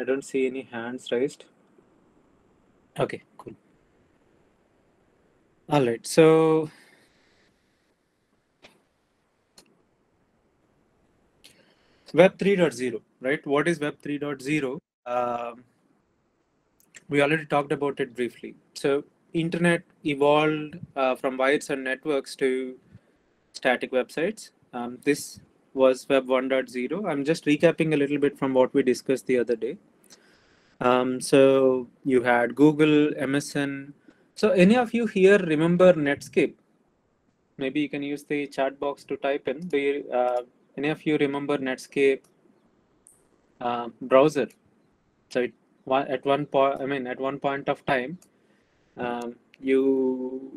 I don't see any hands raised. Okay, cool. All right, so Web 3.0, right? What is Web 3.0? Um, we already talked about it briefly. So, internet evolved uh, from wires and networks to static websites. Um, this was Web 1.0. I'm just recapping a little bit from what we discussed the other day. Um, so you had Google, MSN. So any of you here remember Netscape? Maybe you can use the chat box to type in. Do you, uh, any of you remember Netscape uh, browser? So it, at one point, I mean, at one point of time, um, you,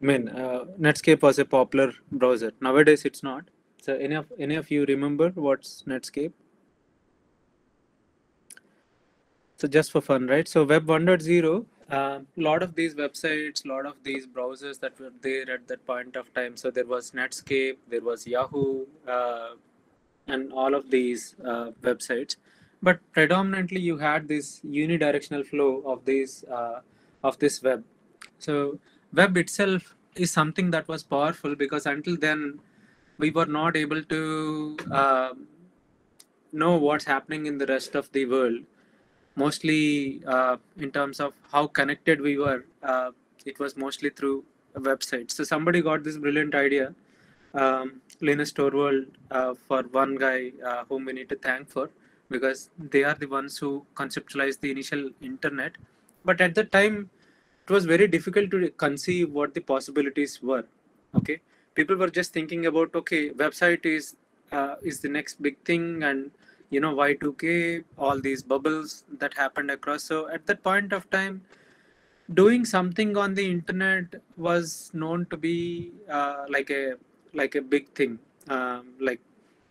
I mean, uh, Netscape was a popular browser. Nowadays, it's not. So any of any of you remember what's Netscape? So just for fun, right? So Web 1.0, a uh, lot of these websites, a lot of these browsers that were there at that point of time. So there was Netscape, there was Yahoo, uh, and all of these uh, websites. But predominantly, you had this unidirectional flow of these uh, of this web. So web itself is something that was powerful because until then, we were not able to um, know what's happening in the rest of the world mostly uh, in terms of how connected we were uh, it was mostly through websites. So somebody got this brilliant idea um, linus torvald uh, for one guy uh, whom we need to thank for because they are the ones who conceptualized the initial internet. But at the time it was very difficult to conceive what the possibilities were okay? People were just thinking about okay website is uh, is the next big thing and you know y2k all these bubbles that happened across. So at that point of time doing something on the internet was known to be uh, like a like a big thing. Um, like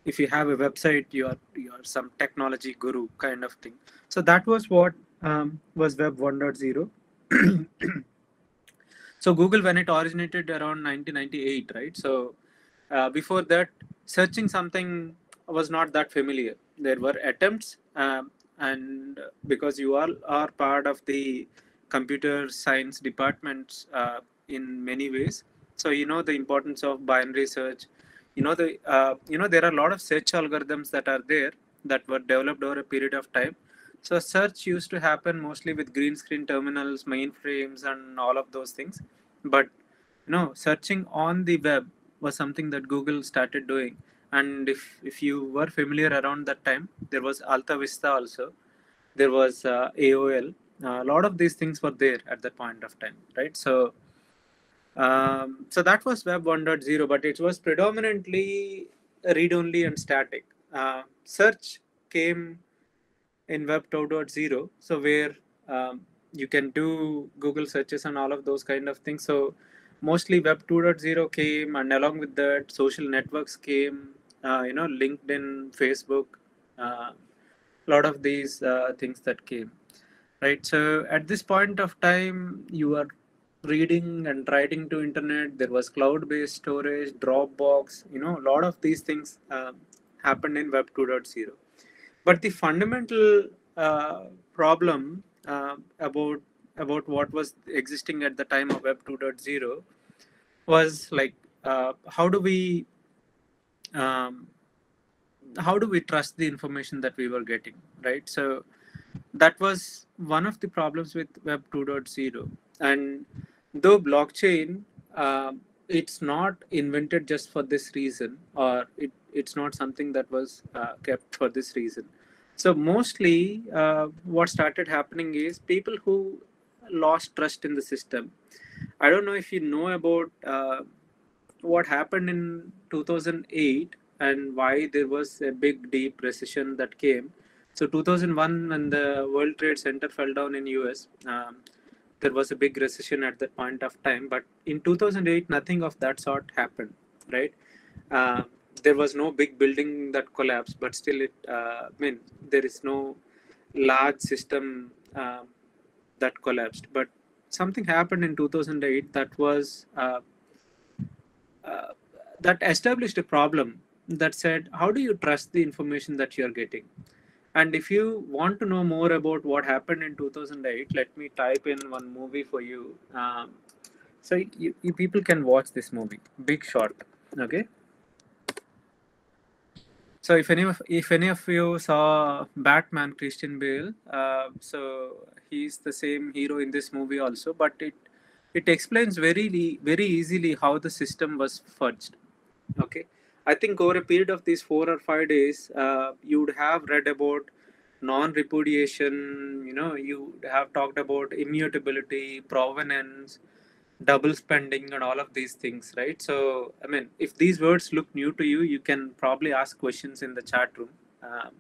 if you have a website you're you're some technology guru kind of thing. So that was what um, was web 1.0 so google when it originated around 1998 right? So uh, before that searching something was not that familiar there were attempts um, and because you all are part of the computer science departments uh, in many ways. So you know the importance of binary search. You know the uh, you know there are a lot of search algorithms that are there that were developed over a period of time. So search used to happen mostly with green screen terminals mainframes and all of those things. But you know searching on the web was something that google started doing and if if you were familiar around that time there was alta vista also. There was uh, aol uh, a lot of these things were there at that point of time right? So um, so that was web 1.0 but it was predominantly read only and static. Uh, search came in web 2.0 so where um, you can do google searches and all of those kind of things. So mostly web 2.0 came and along with that social networks came you know linkedin facebook a uh, lot of these uh, things that came right? So at this point of time you are reading and writing to internet. There was cloud based storage dropbox you know a lot of these things uh, happened in web 2.0 but the fundamental uh, problem uh, about about what was existing at the time of web 2.0 was like how do we um, how do we trust the information that we were getting right? So that was one of the problems with web 2.0 and though blockchain uh, it's not invented just for this reason or it, it's not something that was uh, kept for this reason. So mostly uh, what started happening is people who lost trust in the system. I don't know if you know about uh, what happened in 2008 and why there was a big deep recession that came. So 2001 when the world trade center fell down in us um, there was a big recession at that point of time. But in 2008 nothing of that sort happened right? Uh, there was no big building that collapsed but still it uh, i mean there is no large system uh, that collapsed. But something happened in 2008 that was uh, that established a problem that said how do you trust the information that you're getting And if you want to know more about what happened in 2008, let me type in one movie for you. Um, so you, you people can watch this movie, Big Short. Okay. So if any of if any of you saw Batman, Christian Bale, uh, so he's the same hero in this movie also, but it it explains very very easily how the system was fudged. Okay, I think over a period of these four or five days, uh, you would have read about non-repudiation. You know, you have talked about immutability, provenance, double spending, and all of these things, right? So, I mean, if these words look new to you, you can probably ask questions in the chat room. Um,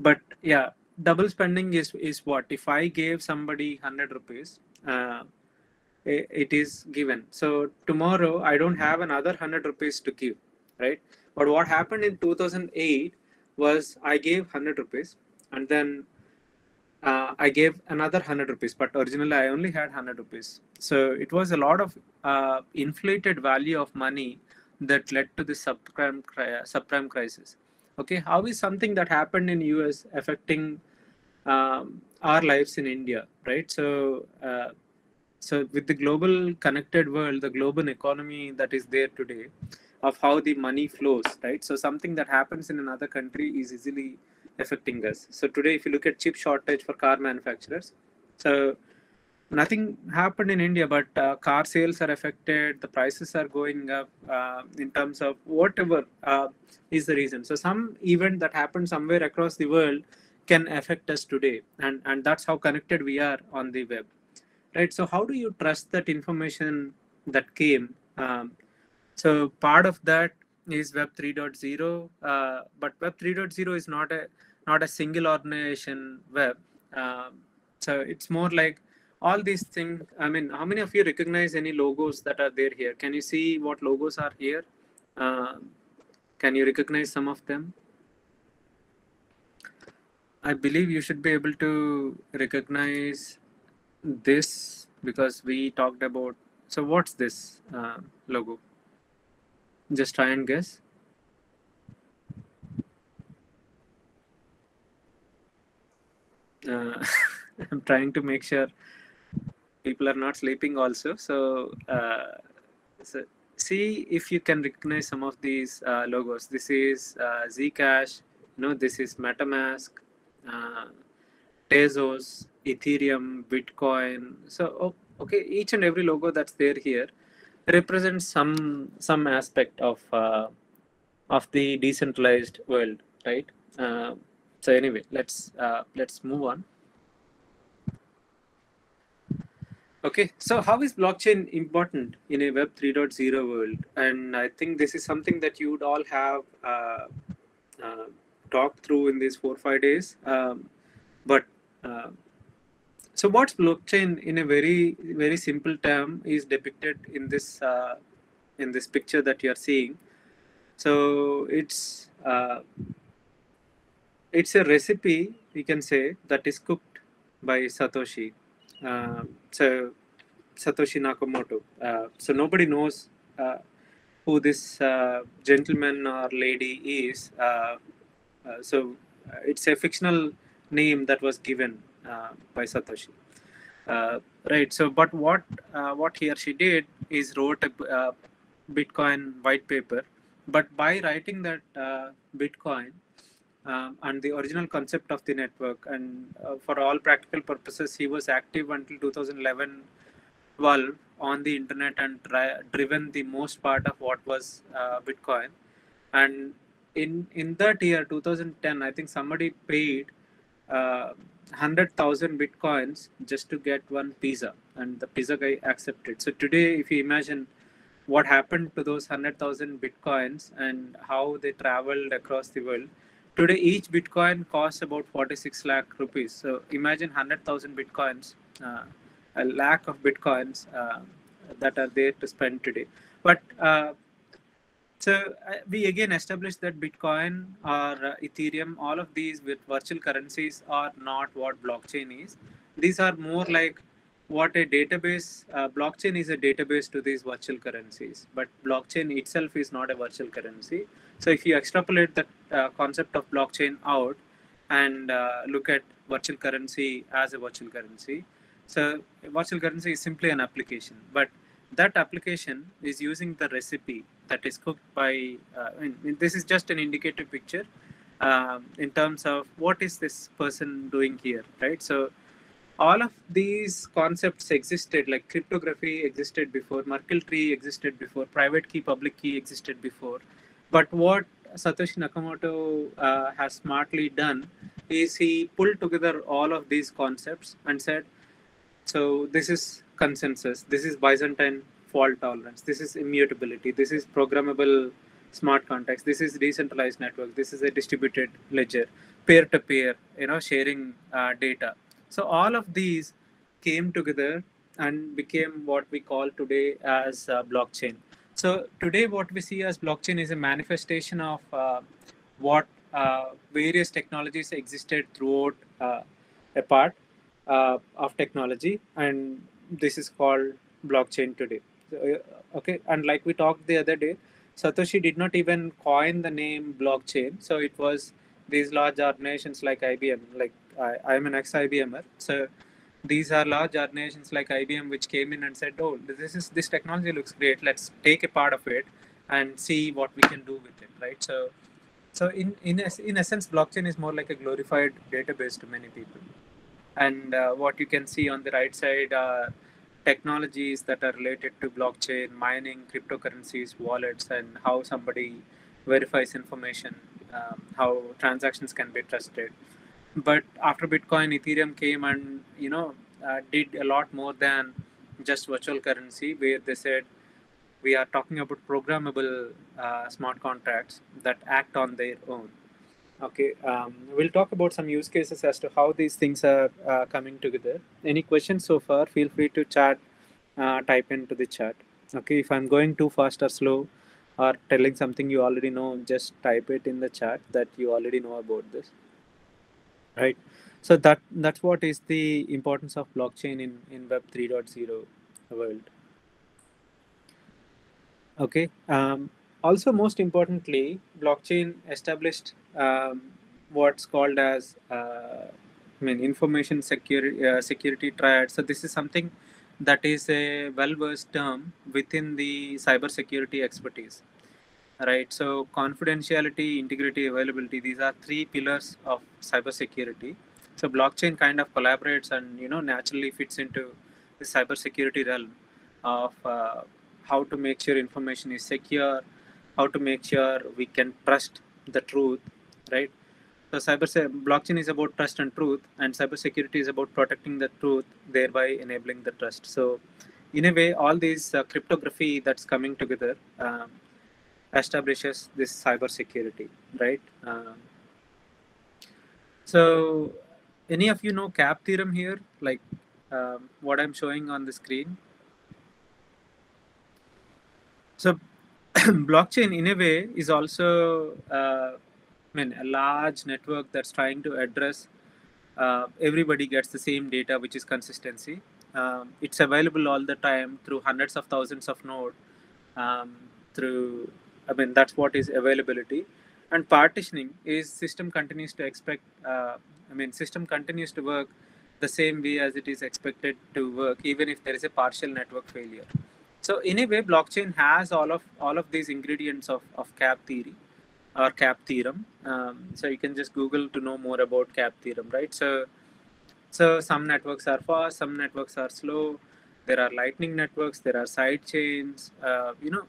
but yeah, double spending is is what if I gave somebody hundred rupees. Uh, it is given. So tomorrow I don't have another 100 rupees to give right? But what happened in 2008 was I gave 100 rupees and then uh, I gave another 100 rupees, but originally I only had 100 rupees. So it was a lot of uh, inflated value of money that led to the subprime, subprime crisis. Okay, how is something that happened in US affecting um, our lives in India, right? So, uh, so with the global connected world, the global economy that is there today, of how the money flows, right? So something that happens in another country is easily affecting us. So today, if you look at chip shortage for car manufacturers, so nothing happened in India, but uh, car sales are affected. The prices are going up uh, in terms of whatever uh, is the reason. So some event that happened somewhere across the world can affect us today, and and that's how connected we are on the web, right? So how do you trust that information that came? Um, so part of that is Web 3.0, uh, but Web 3.0 is not a not a single organization web. Um, so it's more like all these things. I mean, how many of you recognize any logos that are there here? Can you see what logos are here? Uh, can you recognize some of them? I believe you should be able to recognize this because we talked about. So what's this uh, logo? Just try and guess. Uh, I'm trying to make sure people are not sleeping also. So, uh, so see if you can recognize some of these uh, logos. This is uh, Zcash, you know, this is MetaMask, uh, Tezos, Ethereum, Bitcoin. So, okay, each and every logo that's there here represents some some aspect of uh, of the decentralized world, right? Uh, so anyway, let's uh, let's move on. Okay, so how is blockchain important in a Web 3.0 world? And I think this is something that you would all have uh, uh, talked through in these four five days. Um, but uh, so what's blockchain in a very very simple term is depicted in this uh, in this picture that you are seeing. So it's uh, it's a recipe we can say that is cooked by Satoshi. Uh, so Satoshi Nakamoto. Uh, so nobody knows uh, who this uh, gentleman or lady is. so it's a fictional name that was given by Satoshi. Uh, right. So, but what uh, what he or she did is wrote a Bitcoin white paper. But by writing that Bitcoin, um, and the original concept of the network. And uh, for all practical purposes, he was active until 2011 12 on the internet and dri- driven the most part of what was uh, Bitcoin. And in in that year, 2010, I think somebody paid uh, 100,000 bitcoins just to get one pizza and the pizza guy accepted. So today, if you imagine what happened to those 100,000 bitcoins and how they traveled across the world, today each bitcoin costs about 46 lakh rupees. So imagine 100,000 bitcoins, uh, a lakh of bitcoins uh, that are there to spend today. But uh, so uh, we again established that Bitcoin or uh, Ethereum, all of these with virtual currencies are not what blockchain is. These are more like what a database, uh, blockchain is a database to these virtual currencies, but blockchain itself is not a virtual currency. So if you extrapolate the uh, concept of blockchain out, and uh, look at virtual currency as a virtual currency. So virtual currency is simply an application, but that application is using the recipe that is cooked by. Uh, this is just an indicative picture um, in terms of what is this person doing here, right? So all of these concepts existed, like cryptography existed before, Merkle tree existed before, private key, public key existed before. But what Satoshi Nakamoto uh, has smartly done is he pulled together all of these concepts and said, so this is consensus, this is Byzantine fault tolerance, this is immutability, this is programmable smart contracts, this is decentralized network, this is a distributed ledger, peer-to-peer, you know, sharing uh, data. So all of these came together and became what we call today as uh, blockchain. So today, what we see as blockchain is a manifestation of uh, what uh, various technologies existed throughout uh, a part uh, of technology, and this is called blockchain today. Uh, okay, and like we talked the other day, Satoshi did not even coin the name blockchain. So it was these large organizations like IBM, like I, am an ex-IBMer, so these are large organizations like IBM which came in and said, "Oh, this is this technology looks great. Let's take a part of it and see what we can do with it." Right. So, so in in in essence, blockchain is more like a glorified database to many people. And uh, what you can see on the right side are technologies that are related to blockchain, mining, cryptocurrencies, wallets, and how somebody verifies information, um, how transactions can be trusted. But after bitcoin ethereum came and you know uh, did a lot more than just virtual currency where they said we are talking about programmable uh, smart contracts that act on their own okay um, we'll talk about some use cases as to how these things are uh, coming together. Any questions so far feel free to chat uh, type into the chat. Okay if i'm going too fast or slow or telling something you already know just type it in the chat that you already know about this. Right? So that that's what is the importance of blockchain in in web 3.0 world. Okay um, also most importantly blockchain established um, what's called as uh, I mean information security uh, security triad so this is something that is a well-versed term within the cyber security expertise right? So confidentiality, integrity, availability, these are three pillars of cybersecurity. So blockchain kind of collaborates and, you know, naturally fits into the cybersecurity realm of uh, how to make sure information is secure, how to make sure we can trust the truth, right? So cyber blockchain is about trust and truth, and cybersecurity is about protecting the truth, thereby enabling the trust. So, in a way, all these uh, cryptography that's coming together um, establishes this cyber security, right? Um, so, any of you know CAP theorem here, like um, what I'm showing on the screen? So, blockchain in a way is also, uh, I mean, a large network that's trying to address uh, everybody gets the same data, which is consistency. Um, it's available all the time through hundreds of thousands of nodes um, through I mean, that's what is availability. And partitioning is system continues to expect, uh, I mean, system continues to work the same way as it is expected to work, even if there is a partial network failure. So in a way, blockchain has all of all of these ingredients of, of CAP theory or CAP theorem. Um, so you can just Google to know more about CAP theorem, right? So so some networks are fast, some networks are slow. There are lightning networks, there are side chains. Uh, you know,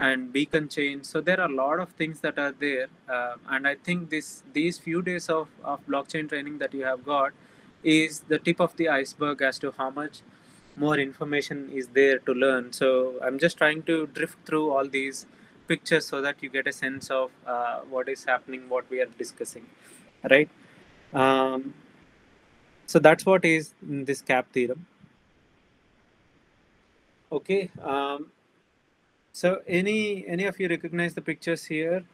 and beacon chain so there are a lot of things that are there uh, and i think this these few days of, of blockchain training that you have got is the tip of the iceberg as to how much more information is there to learn so i'm just trying to drift through all these pictures so that you get a sense of uh, what is happening what we are discussing right um, so that's what is this cap theorem okay um, so any any of you recognize the pictures here?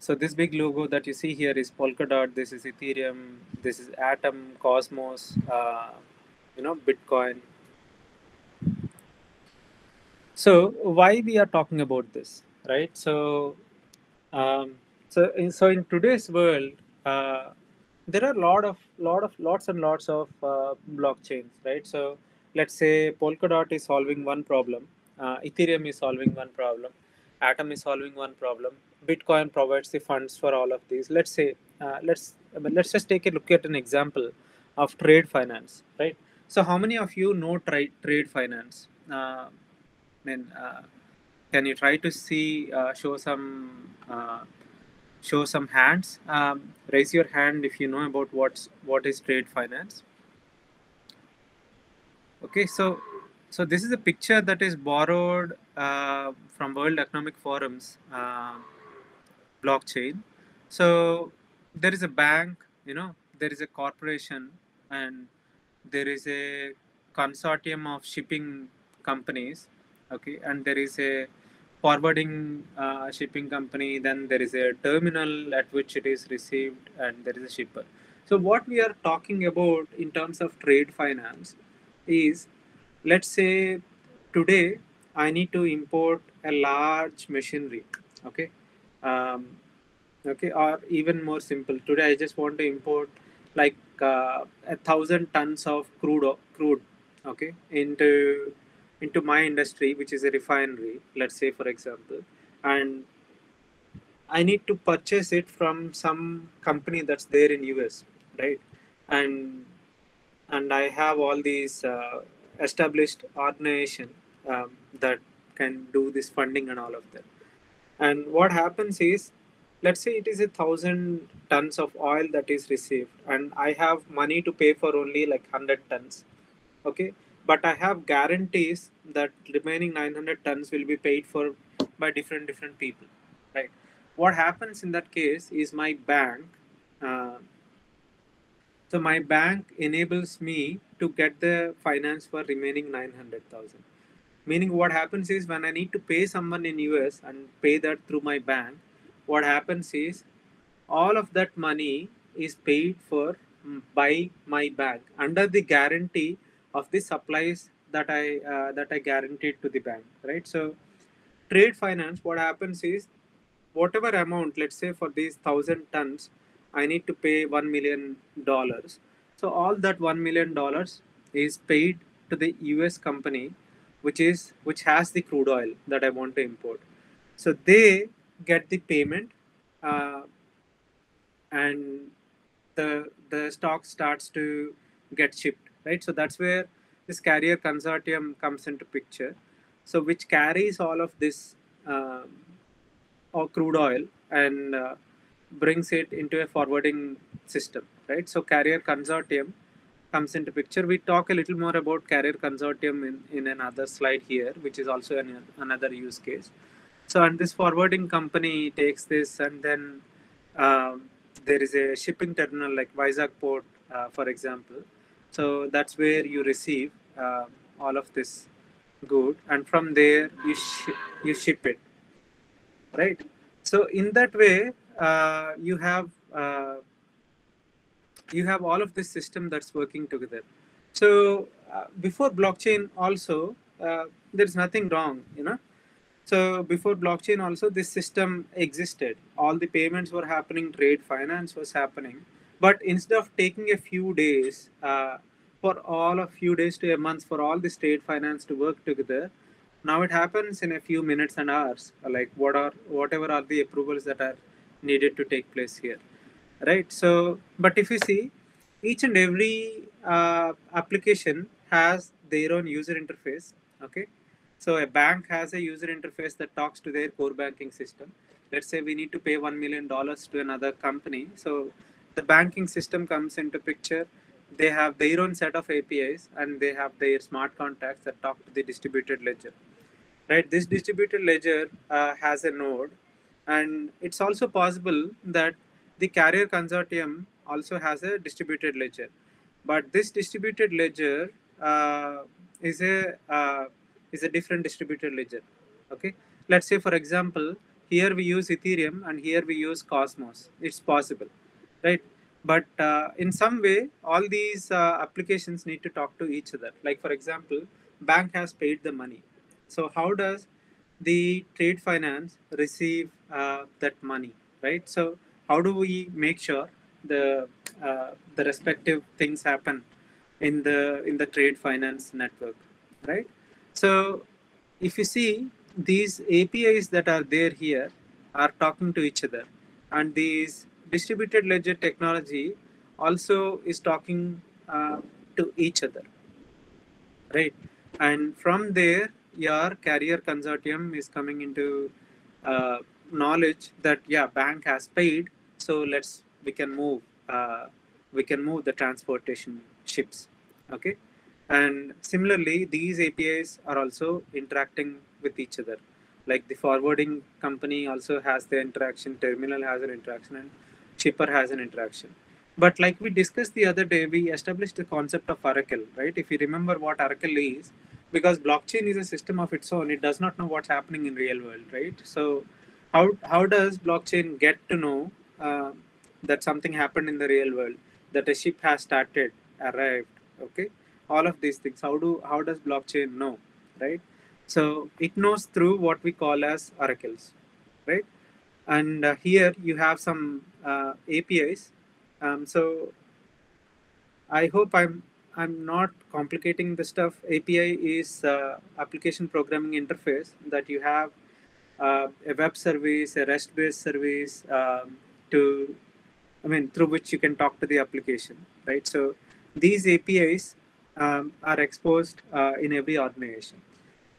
So this big logo that you see here is Polkadot. This is Ethereum. This is Atom, Cosmos, uh, you know, Bitcoin. So why we are talking about this, right? So Um, so, in, so in today's world, uh, there are a lot of lot of lots and lots of uh, blockchains, right? So, let's say Polkadot is solving one problem, uh, Ethereum is solving one problem, Atom is solving one problem, Bitcoin provides the funds for all of these. Let's say, uh, let's let's just take a look at an example of trade finance, right? So, how many of you know trade trade finance? Mean, uh, can you try to see uh, show some uh, show some hands? Um, raise your hand if you know about what's what is trade finance. Okay so so this is a picture that is borrowed uh, from world economic forums uh, blockchain. So there is a bank you know there is a corporation and there is a consortium of shipping companies okay and there is a forwarding uh, shipping company then there is a terminal at which it is received and there is a shipper. So what we are talking about in terms of trade finance is let's say today i need to import a large machinery okay? Um, okay or even more simple today i just want to import like uh, a thousand tons of crude crude okay into into my industry which is a refinery let's say for example and i need to purchase it from some company that's there in us right? And and i have all these uh, established organization um, that can do this funding and all of that. And what happens is let's say it is a thousand tons of oil that is received and i have money to pay for only like 100 tons okay but i have guarantees that remaining 900 tons will be paid for by different different people right? What happens in that case is my bank uh, so my bank enables me to get the finance for remaining 900000 meaning what happens is when i need to pay someone in us and pay that through my bank what happens is all of that money is paid for by my bank under the guarantee of the supplies that I uh, that I guaranteed to the bank, right? So trade finance, what happens is whatever amount, let's say for these thousand tons, I need to pay one million dollars. So all that one million dollars is paid to the US company, which is which has the crude oil that I want to import. So they get the payment uh, and the the stock starts to get shipped right? So that's where this carrier consortium comes into picture. So which carries all of this uh, or crude oil and uh, brings it into a forwarding system right? So carrier consortium comes into picture. We talk a little more about carrier consortium in, in another slide here which is also an, another use case. So, and this forwarding company takes this, and then um, there is a shipping terminal like Vizag port, uh, for example. So that's where you receive uh, all of this good, and from there you sh- you ship it, right? So in that way, uh, you have uh, you have all of this system that's working together. So uh, before blockchain, also uh, there's nothing wrong, you know so before blockchain also this system existed. All the payments were happening, trade finance was happening. But instead of taking a few days, uh, for all a few days to a month for all the state finance to work together, now it happens in a few minutes and hours. Like what are whatever are the approvals that are needed to take place here, right? So, but if you see, each and every uh, application has their own user interface. Okay, so a bank has a user interface that talks to their core banking system. Let's say we need to pay $1 million to another company. So the banking system comes into picture. They have their own set of APIs and they have their smart contracts that talk to the distributed ledger. Right? This distributed ledger uh, has a node and it's also possible that the carrier consortium also has a distributed ledger. But this distributed ledger uh, is a uh, is a different distributed ledger okay let's say for example here we use ethereum and here we use cosmos it's possible right but uh, in some way all these uh, applications need to talk to each other like for example bank has paid the money so how does the trade finance receive uh, that money, right? So how do we make sure the uh, the respective things happen in the in the trade finance network, right? So if you see these APIs that are there here are talking to each other, and these distributed ledger technology also is talking uh, to each other, right? And from there, your carrier consortium is coming into uh, knowledge that yeah, bank has paid, so let's we can move uh, we can move the transportation ships, okay? And similarly, these APIs are also interacting with each other. Like the forwarding company also has the interaction, terminal has an interaction, and shipper has an interaction. But like we discussed the other day, we established the concept of Oracle, right? If you remember what Oracle is, because blockchain is a system of its own, it does not know what's happening in real world, right? So how, how does blockchain get to know uh, that something happened in the real world, that a ship has started, arrived, okay? All of these things, how do how does blockchain know, right? So it knows through what we call as oracles, right? And uh, here you have some uh, APIs. Um, so I hope I'm I'm not complicating the stuff. API is uh, application programming interface that you have uh, a web service, a REST-based service um, to, I mean, through which you can talk to the application, right? So these APIs um, are exposed uh, in every organization,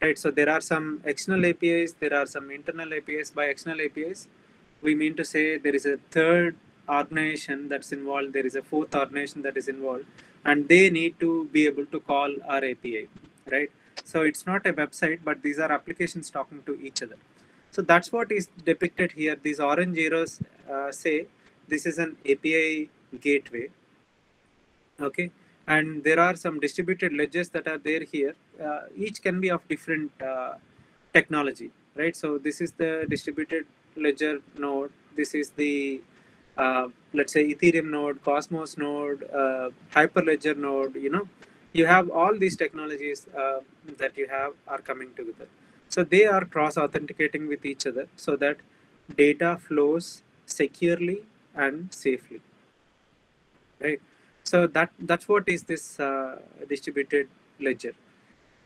right? So there are some external APIs, there are some internal APIs. By external APIs, we mean to say there is a third organization that's involved, there is a fourth organization that is involved, and they need to be able to call our API, right? So it's not a website, but these are applications talking to each other. So that's what is depicted here. These orange arrows uh, say this is an API gateway. Okay, and there are some distributed ledgers that are there here. Uh, each can be of different uh, technology, right? So this is the distributed ledger node. This is the uh, let's say Ethereum node, Cosmos node, uh, Hyperledger node. You know, you have all these technologies uh, that you have are coming together. So they are cross authenticating with each other so that data flows securely and safely. Right. So that that's what is this uh, distributed ledger.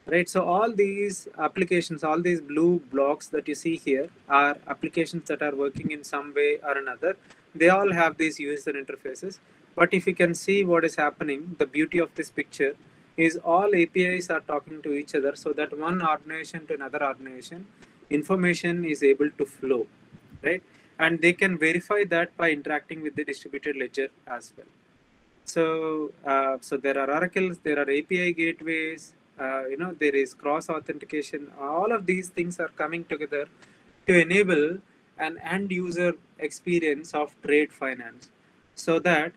Right. So all these applications, all these blue blocks that you see here are applications that are working in some way or another. They all have these user interfaces. But if you can see what is happening, the beauty of this picture is all APIs are talking to each other so that one organization to another organization, information is able to flow, right? And they can verify that by interacting with the distributed ledger as well. So, uh, so there are oracles, there are API gateways, uh, you know, there is cross authentication. All of these things are coming together to enable an end user experience of trade finance so that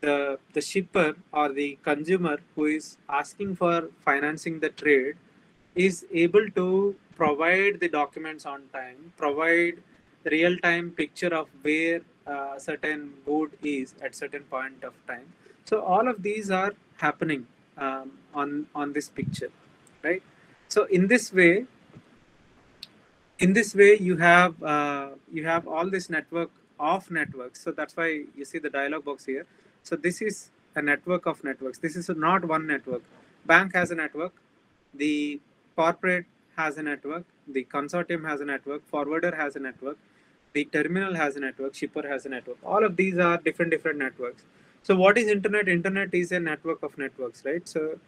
the, the shipper or the consumer who is asking for financing the trade is able to provide the documents on time, provide real-time picture of where uh, certain good is at certain point of time. So all of these are happening um, on on this picture, right? So in this way, in this way you have uh, you have all this network of networks. So that's why you see the dialog box here. So this is a network of networks. This is not one network. Bank has a network. The corporate has a network. The consortium has a network. Forwarder has a network. The terminal has a network. Shipper has a network. All of these are different, different networks. So what is internet? Internet is a network of networks, right? So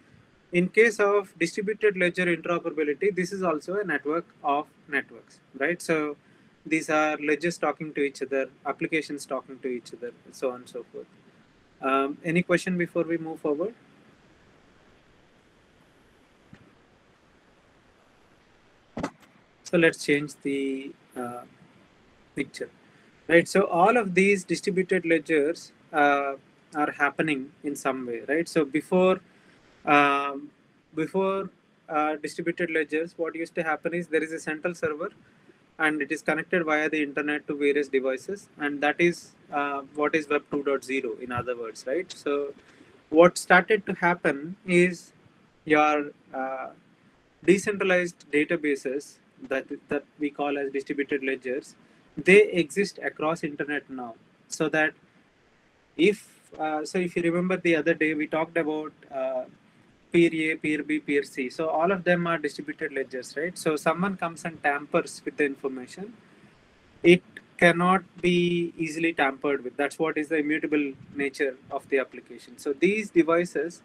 in case of distributed ledger interoperability, this is also a network of networks, right? So these are ledgers talking to each other, applications talking to each other, so on and so forth. Um, any question before we move forward? So let's change the uh, picture, right? So all of these distributed ledgers uh, are happening in some way, right? So before um, before uh, distributed ledgers, what used to happen is there is a central server and it is connected via the internet to various devices and that is uh, what is web 2.0 in other words right? So what started to happen is your uh, decentralized databases that that we call as distributed ledgers they exist across internet now. So that if uh, so if you remember the other day we talked about uh, peer a peer b peer c. So all of them are distributed ledgers right? So someone comes and tampers with the information. It cannot be easily tampered with. That's what is the immutable nature of the application. So these devices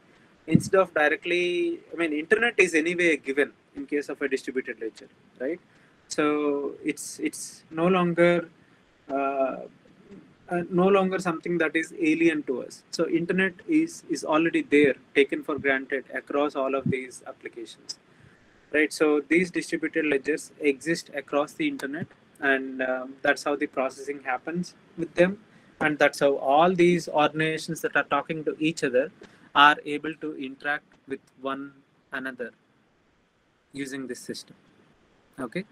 instead of directly i mean internet is anyway given in case of a distributed ledger right? So it's it's no longer uh, uh, no longer something that is alien to us. So internet is is already there taken for granted across all of these applications right? So these distributed ledgers exist across the internet and um, that's how the processing happens with them. And that's how all these organizations that are talking to each other are able to interact with one another using this system okay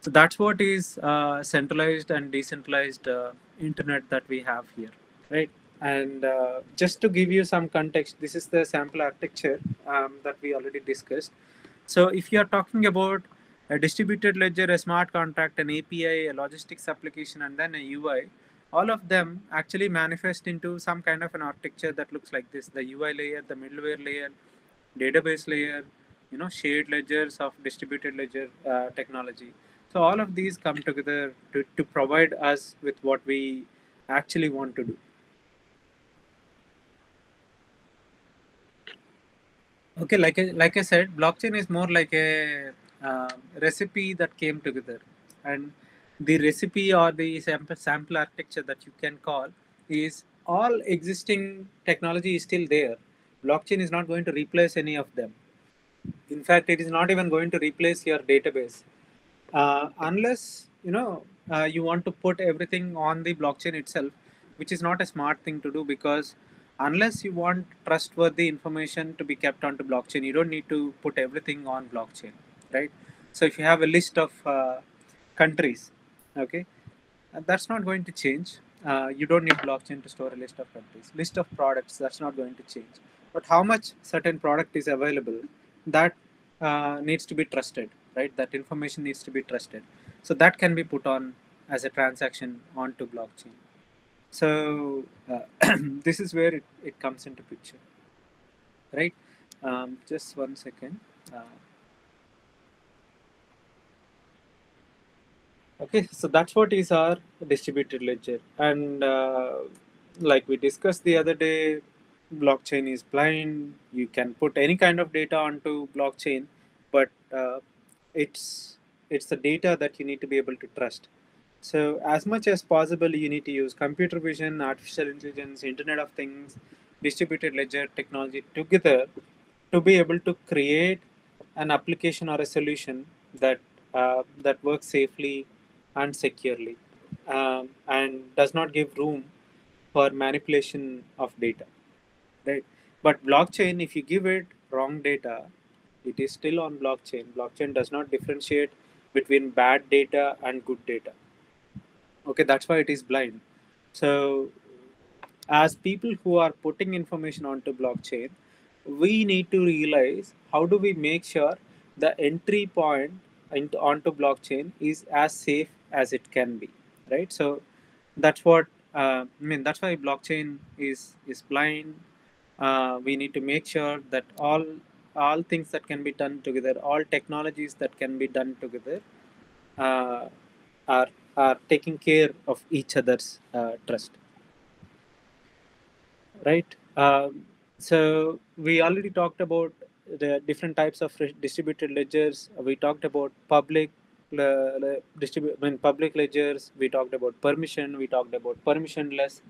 so that's what is uh, centralized and decentralized uh, internet that we have here right? And uh, just to give you some context this is the sample architecture um, that we already discussed. So if you are talking about a distributed ledger a smart contract an api a logistics application and then a ui all of them actually manifest into some kind of an architecture that looks like this. The ui layer the middleware layer database layer you know shared ledgers of distributed ledger uh, technology so all of these come together to, to provide us with what we actually want to do okay like I, like i said blockchain is more like a uh, recipe that came together and the recipe or the sample, sample architecture that you can call is all existing technology is still there. Blockchain is not going to replace any of them. In fact, it is not even going to replace your database uh, unless you know uh, you want to put everything on the blockchain itself, which is not a smart thing to do because unless you want trustworthy information to be kept onto blockchain, you don't need to put everything on blockchain, right? So if you have a list of uh, countries okay that's not going to change. Uh, you don't need blockchain to store a list of countries. List of products that's not going to change. But how much certain product is available that uh, needs to be trusted right? That information needs to be trusted. So that can be put on as a transaction onto blockchain. So uh, this is where it, it comes into picture right? Um, just one second. Uh, okay so that's what is our distributed ledger. And uh, like we discussed the other day blockchain is blind. You can put any kind of data onto blockchain but uh, it's it's the data that you need to be able to trust. So as much as possible you need to use computer vision artificial intelligence internet of things distributed ledger technology together to be able to create an application or a solution that uh, that works safely and securely um, and does not give room for manipulation of data right? But blockchain if you give it wrong data it is still on blockchain. Blockchain does not differentiate between bad data and good data. Okay that's why it is blind. So as people who are putting information onto blockchain we need to realize how do we make sure the entry point into, onto blockchain is as safe as it can be right? So that's what uh, i mean that's why blockchain is is blind. Uh, we need to make sure that all all things that can be done together all technologies that can be done together uh, are are taking care of each other's uh, trust. Right? Um, so we already talked about the different types of distributed ledgers. We talked about public distribute when public ledgers. We talked about permission. We talked about permissionless.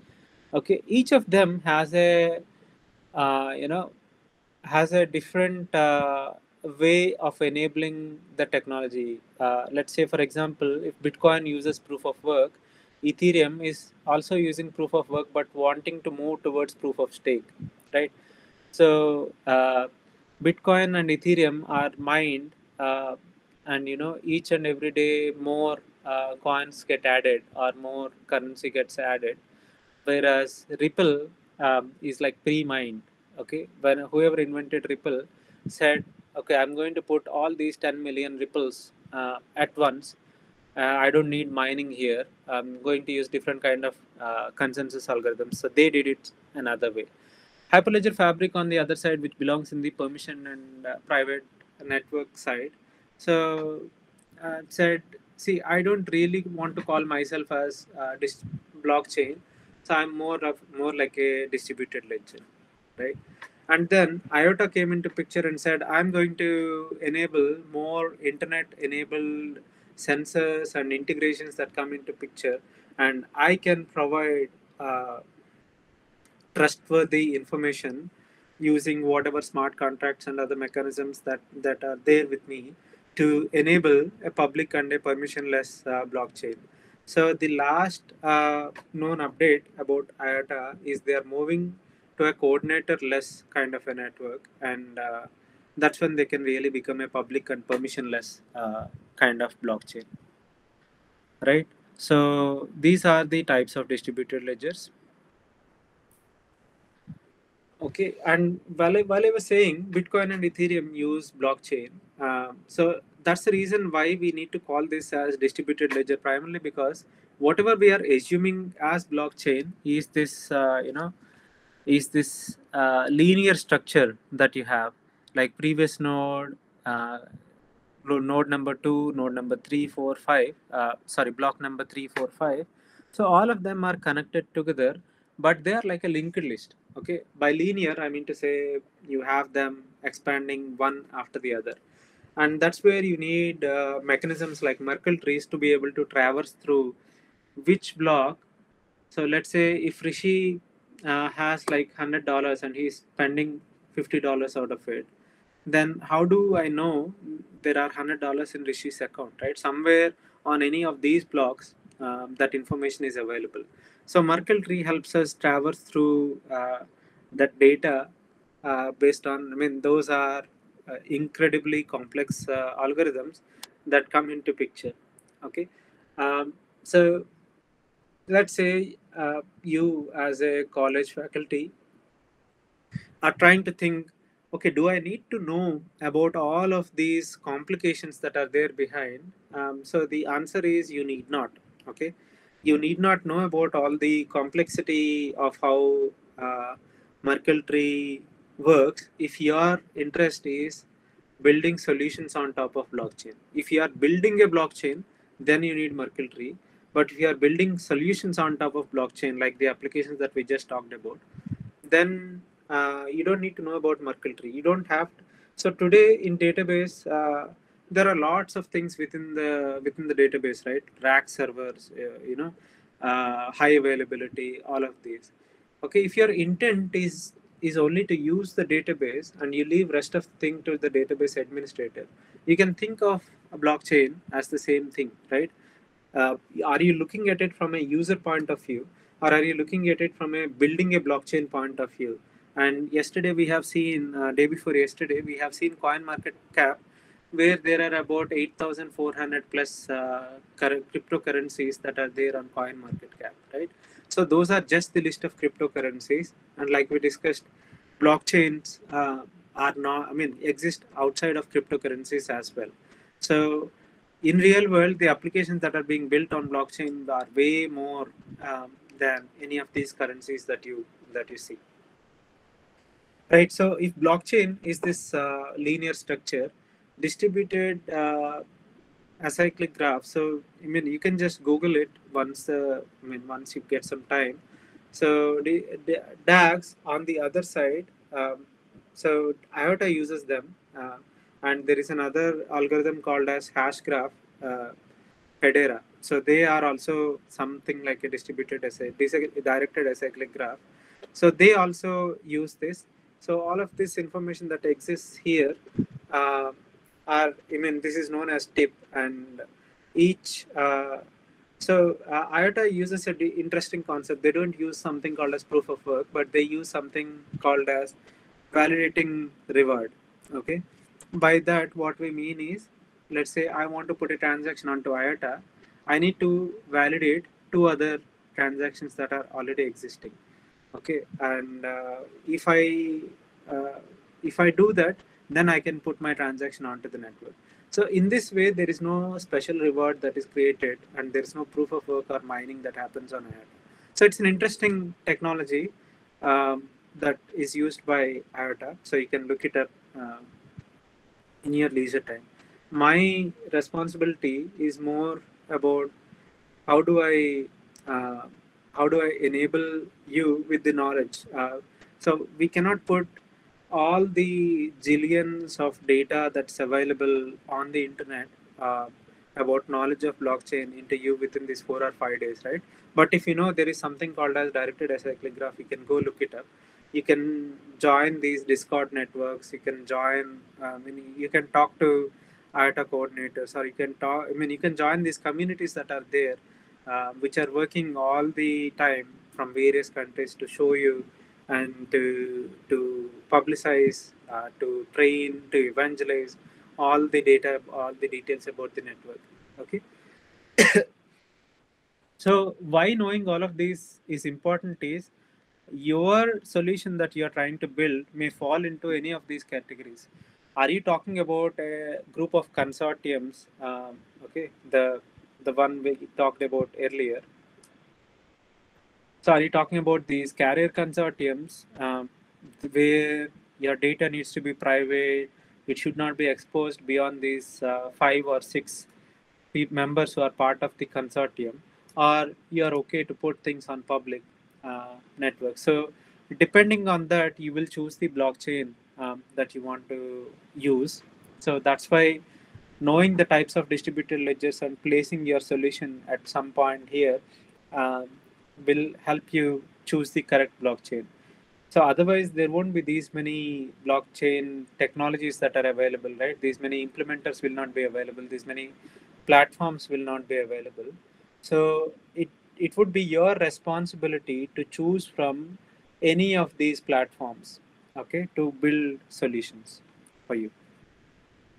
Okay? Each of them has a uh, you know has a different uh, way of enabling the technology. Uh, let's say for example if bitcoin uses proof of work ethereum is also using proof of work but wanting to move towards proof of stake right? So uh, bitcoin and ethereum are mined uh, and you know each and every day more uh, coins get added or more currency gets added whereas ripple um, is like pre-mined okay when whoever invented ripple said okay i'm going to put all these 10 million ripples uh, at once. Uh, I don't need mining here. I'm going to use different kind of uh, consensus algorithms. So they did it another way. Hyperledger Fabric on the other side, which belongs in the permission and uh, private network side. So uh, said, see, I don't really want to call myself as uh, dis- blockchain. So I'm more of more like a distributed ledger, right? And then IOTA came into picture and said, I'm going to enable more internet enabled sensors and integrations that come into picture. And I can provide uh, trustworthy information using whatever smart contracts and other mechanisms that, that are there with me to enable a public and a permissionless uh, blockchain. So the last uh, known update about IOTA is they are moving to a coordinator-less kind of a network, and uh, that's when they can really become a public and permissionless uh, kind of blockchain, right? So these are the types of distributed ledgers. Okay, and while I, while I was saying Bitcoin and Ethereum use blockchain, uh, so that's the reason why we need to call this as distributed ledger primarily because whatever we are assuming as blockchain is this, uh, you know, is this uh, linear structure that you have, like previous node, uh, node number two, node number three, four, five, uh, sorry, block number three, four, five. So all of them are connected together, but they are like a linked list. Okay, by linear, I mean to say you have them expanding one after the other. And that's where you need uh, mechanisms like Merkle trees to be able to traverse through which block. So let's say if Rishi uh, has like hundred dollars and he's spending fifty dollars out of it, then how do I know there are hundred dollars in Rishi's account? Right, somewhere on any of these blocks, um, that information is available. So Merkle tree helps us traverse through uh, that data uh, based on. I mean, those are uh, incredibly complex uh, algorithms that come into picture. Okay, um, so let's say uh, you as a college faculty are trying to think okay do i need to know about all of these complications that are there behind? Um, so the answer is you need not okay? You need not know about all the complexity of how uh, merkle tree works if your interest is building solutions on top of blockchain. If you are building a blockchain then you need merkle tree but if you are building solutions on top of blockchain, like the applications that we just talked about, then uh, you don't need to know about Merkle tree. You don't have. To. So today in database, uh, there are lots of things within the within the database, right? Rack servers, uh, you know, uh, high availability, all of these. Okay, if your intent is is only to use the database and you leave rest of thing to the database administrator, you can think of a blockchain as the same thing, right? Uh, are you looking at it from a user point of view or are you looking at it from a building a blockchain point of view? And yesterday we have seen uh, day before yesterday we have seen coin market cap where there are about 8400 plus uh, cryptocurrencies that are there on coin market cap right? So those are just the list of cryptocurrencies and like we discussed blockchains uh, are not i mean exist outside of cryptocurrencies as well. So in real world, the applications that are being built on blockchain are way more um, than any of these currencies that you that you see. Right. So if blockchain is this uh, linear structure, distributed uh, acyclic graph. So I mean, you can just Google it once. Uh, I mean, once you get some time. So the, the DAGs on the other side. Um, so IOTA uses them. Uh, and there is another algorithm called as hashgraph uh, Hedera. So they are also something like a distributed essay, directed acyclic graph. So they also use this. So all of this information that exists here uh, are, I mean, this is known as tip and each, uh, so uh, IOTA uses an interesting concept. They don't use something called as proof of work, but they use something called as validating reward. Okay by that what we mean is let's say i want to put a transaction onto iota i need to validate two other transactions that are already existing okay and uh, if i uh, if i do that then i can put my transaction onto the network So in this way, there is no special reward that is created, and there is no proof of work or mining that happens on IOTA. So it's an interesting technology um, that is used by IOTA. So you can look it up uh, in your leisure time. My responsibility is more about how do I uh, how do I enable you with the knowledge. Uh, so we cannot put all the zillions of data that's available on the internet uh, about knowledge of blockchain into you within these four or five days, right? But if you know there is something called as directed acyclic graph, you can go look it up. You can join these Discord networks. You can join. I mean, you can talk to IOTA coordinators, or you can talk. I mean, you can join these communities that are there, uh, which are working all the time from various countries to show you and to to publicize, uh, to train, to evangelize all the data, all the details about the network. Okay. so why knowing all of these is important is your solution that you are trying to build may fall into any of these categories. Are you talking about a group of consortiums? Um, okay, the the one we talked about earlier. So are you talking about these carrier consortiums um, where your data needs to be private? It should not be exposed beyond these uh, five or six members who are part of the consortium, or you are okay to put things on public uh, network. So depending on that, you will choose the blockchain um, that you want to use. So that's why knowing the types of distributed ledgers and placing your solution at some point here um, will help you choose the correct blockchain. So otherwise, there won't be these many blockchain technologies that are available, right? These many implementers will not be available. These many platforms will not be available. So it it would be your responsibility to choose from any of these platforms, okay, to build solutions for you.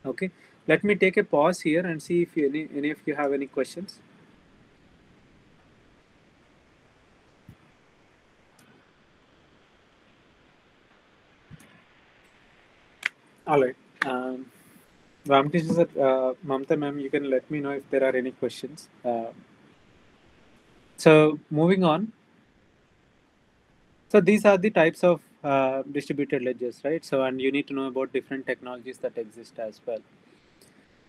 Okay, let me take a pause here and see if you, any any of you have any questions. All right. Um, uh, Mamta ma'am, you can let me know if there are any questions. Uh, so moving on. So these are the types of uh, distributed ledgers, right? So and you need to know about different technologies that exist as well.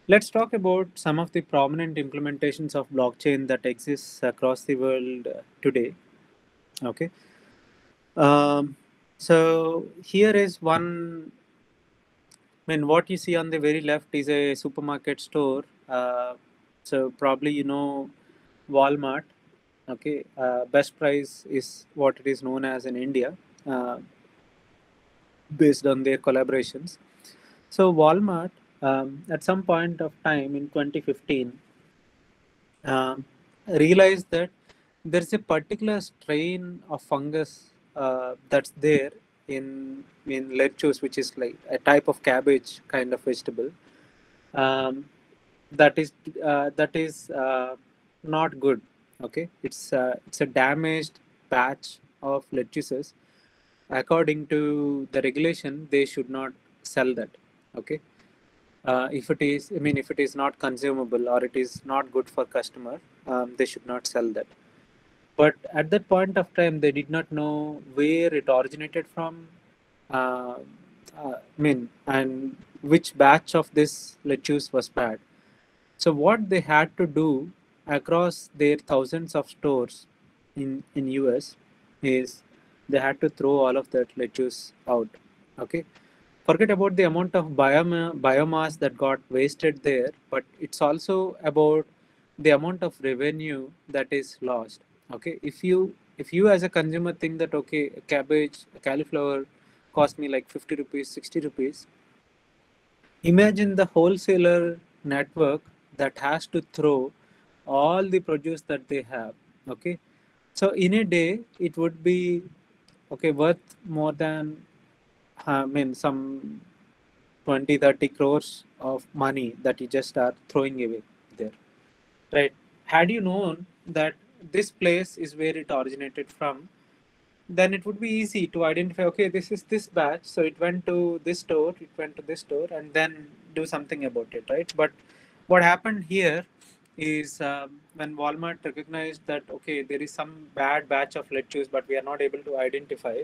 Let's talk about some of the prominent implementations of blockchain that exists across the world today. Okay. Um, so here is one I mean, what you see on the very left is a supermarket store. Uh, so probably you know Walmart. Okay, uh, best price is what it is known as in India, uh, based on their collaborations. So Walmart, um, at some point of time in 2015, um, realized that there's a particular strain of fungus uh, that's there in in lettuce, which is like a type of cabbage kind of vegetable. Um, that is uh, that is uh, not good. Okay, it's uh, it's a damaged batch of lettuces. According to the regulation, they should not sell that. Okay, uh, if it is, I mean, if it is not consumable or it is not good for customer, um, they should not sell that but at that point of time they did not know where it originated from uh, uh, I mean and which batch of this lettuce was bad so what they had to do across their thousands of stores in in US is they had to throw all of that lettuce out okay? Forget about the amount of bioma- biomass that got wasted there but it's also about the amount of revenue that is lost okay? If you if you as a consumer think that okay a cabbage a cauliflower cost me like 50 rupees 60 rupees imagine the wholesaler network that has to throw all the produce that they have okay? So in a day it would be okay worth more than i mean some 20 30 crores of money that you just are throwing away there right? Had you known that this place is where it originated from then it would be easy to identify okay this is this batch. So it went to this store it went to this store and then do something about it right? But what happened here is um, when walmart recognized that okay there is some bad batch of lettuce but we are not able to identify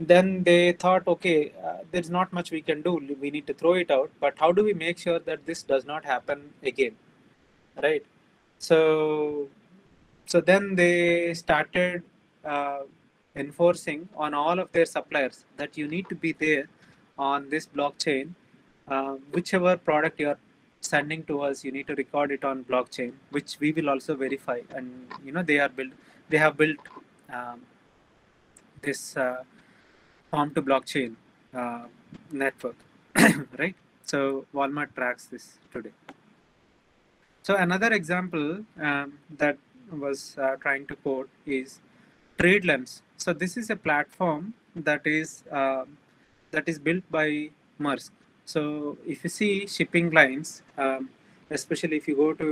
then they thought okay uh, there's not much we can do. We need to throw it out. But how do we make sure that this does not happen again? Right? So so then they started uh, enforcing on all of their suppliers that you need to be there on this blockchain. Uh, whichever product you're sending to us, you need to record it on blockchain, which we will also verify. And you know they are built, they have built um, this uh, farm to blockchain uh, network, right? So Walmart tracks this today. So another example um, that was uh, trying to quote is TradeLens. So this is a platform that is uh, that is built by Maersk. So if you see shipping lines, um, especially if you go to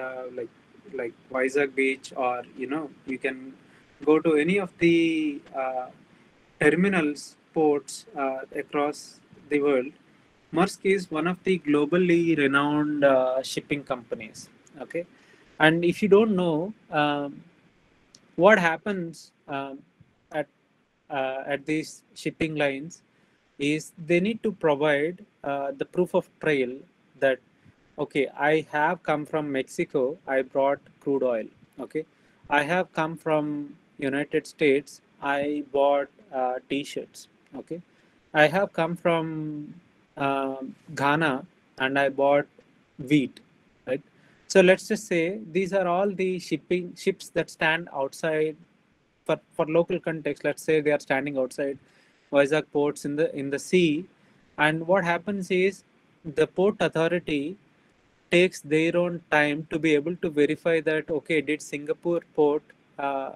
uh, like like Vizag Beach or you know you can go to any of the uh, terminals ports uh, across the world. Maersk is one of the globally renowned uh, shipping companies. Okay, and if you don't know, um, what happens um, at uh, at these shipping lines is they need to provide uh, the proof of trail that okay i have come from mexico i brought crude oil okay i have come from united states i bought uh, t-shirts okay i have come from uh, ghana and i bought wheat right so let's just say these are all the shipping ships that stand outside for, for local context. Let's say they are standing outside Vizag ports in the in the sea, and what happens is the port authority takes their own time to be able to verify that okay, did Singapore port uh,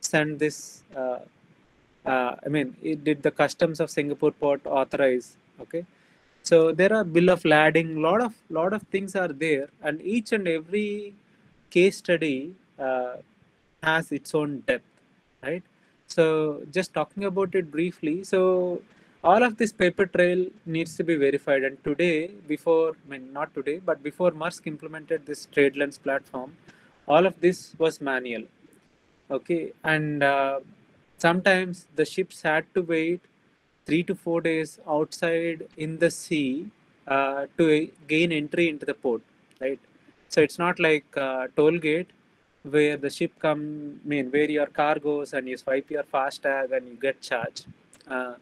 send this? Uh, uh, I mean, it, did the customs of Singapore port authorize? Okay, so there are bill of lading lot of lot of things are there and each and every case study uh, has its own depth right so just talking about it briefly so all of this paper trail needs to be verified. And today before i mean not today but before Maersk implemented this TradeLens platform all of this was manual. Okay? And uh, sometimes the ships had to wait three to four days outside in the sea uh, to gain entry into the port, right? So it's not like uh, toll gate where the ship come, I mean, where your car goes and you swipe your fast tag and you get charged. Uh,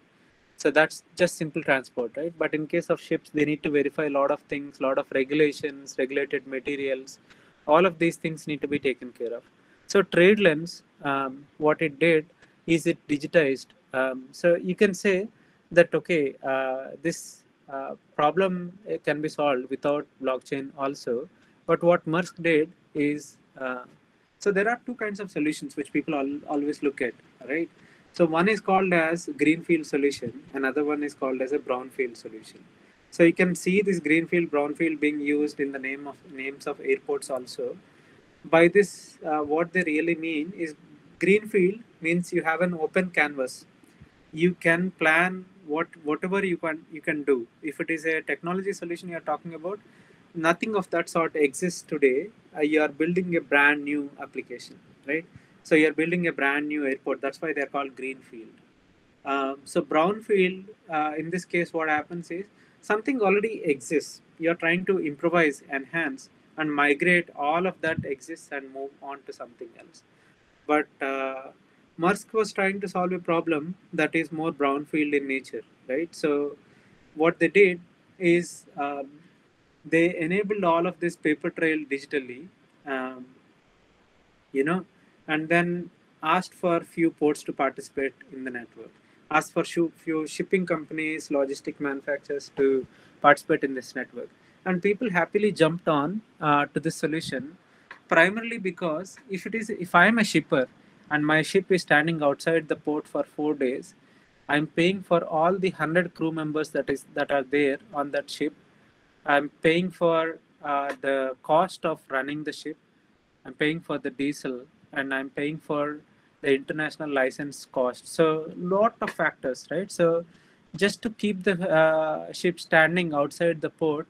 so that's just simple transport, right? But in case of ships, they need to verify a lot of things, lot of regulations, regulated materials. All of these things need to be taken care of. So TradeLens, um, what it did is it digitized um, so you can say that okay, uh, this uh, problem uh, can be solved without blockchain also. But what Maersk did is uh, so there are two kinds of solutions which people all, always look at, right? So one is called as greenfield solution, another one is called as a brownfield solution. So you can see this greenfield, brownfield being used in the name of names of airports also. By this, uh, what they really mean is greenfield means you have an open canvas you can plan what whatever you can you can do if it is a technology solution you are talking about nothing of that sort exists today. Uh, you are building a brand new application right? So you're building a brand new airport. That's why they're called greenfield. Um, so brownfield uh, in this case what happens is something already exists. You're trying to improvise enhance and migrate all of that exists and move on to something else. But uh, Maersk was trying to solve a problem that is more brownfield in nature, right? So what they did is um, they enabled all of this paper trail digitally, um, you know, and then asked for a few ports to participate in the network. Asked for few shipping companies, logistic manufacturers to participate in this network, and people happily jumped on uh, to this solution, primarily because if it is if I am a shipper and my ship is standing outside the port for four days i'm paying for all the 100 crew members that is that are there on that ship i'm paying for uh, the cost of running the ship i'm paying for the diesel and i'm paying for the international license cost. So lot of factors, right? So just to keep the uh, ship standing outside the port,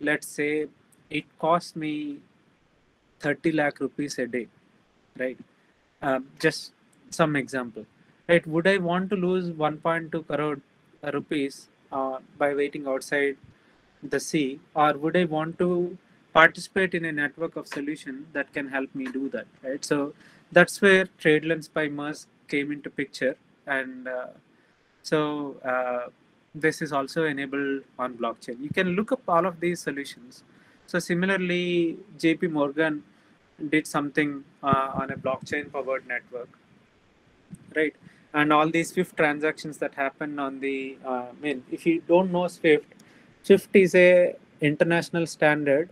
let's say it costs me 30 lakh rupees a day, right? Um, just some example, right? Would I want to lose 1.2 crore rupees uh, by waiting outside the sea, or would I want to participate in a network of solution that can help me do that, right? So that's where TradeLens by Maersk came into picture, and uh, so uh, this is also enabled on blockchain. You can look up all of these solutions. So similarly, JP Morgan did something uh, on a blockchain powered network, right? And all these Swift transactions that happen on the, uh, I mean, if you don't know Swift, Swift is a international standard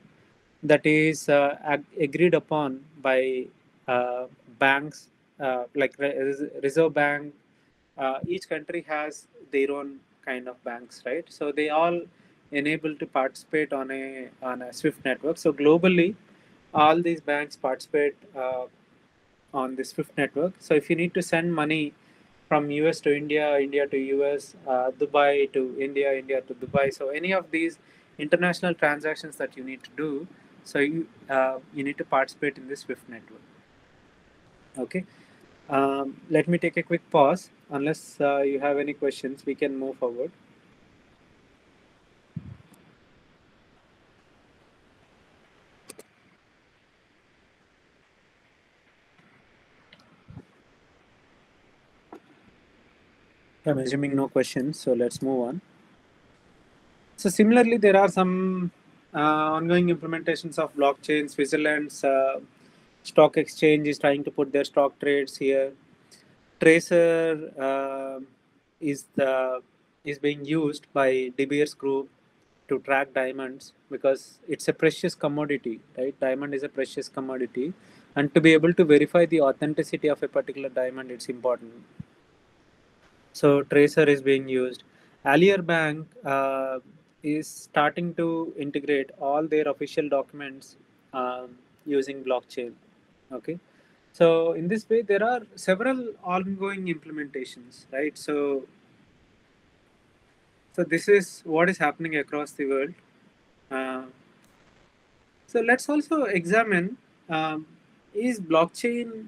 that is uh, ag- agreed upon by uh, banks uh, like Reserve Bank. Uh, each country has their own kind of banks, right? So they all enable to participate on a on a Swift network. So globally, all these banks participate uh, on the Swift network. So if you need to send money from US to India, India to US, uh, Dubai to India, India to Dubai, so any of these international transactions that you need to do, so you uh, you need to participate in the Swift network. Okay. Um, let me take a quick pause. Unless uh, you have any questions, we can move forward. I'm assuming no questions, so let's move on. So similarly, there are some uh, ongoing implementations of blockchain. Switzerland's uh, stock exchange is trying to put their stock trades here. Tracr uh, is the is being used by De Beers Group to track diamonds because it's a precious commodity, right? Diamond is a precious commodity, and to be able to verify the authenticity of a particular diamond, it's important. So Tracr is being used. Aliyar Bank uh, is starting to integrate all their official documents um, using blockchain. Okay, so in this way, there are several ongoing implementations, right? So, so this is what is happening across the world. Uh, so let's also examine um, is blockchain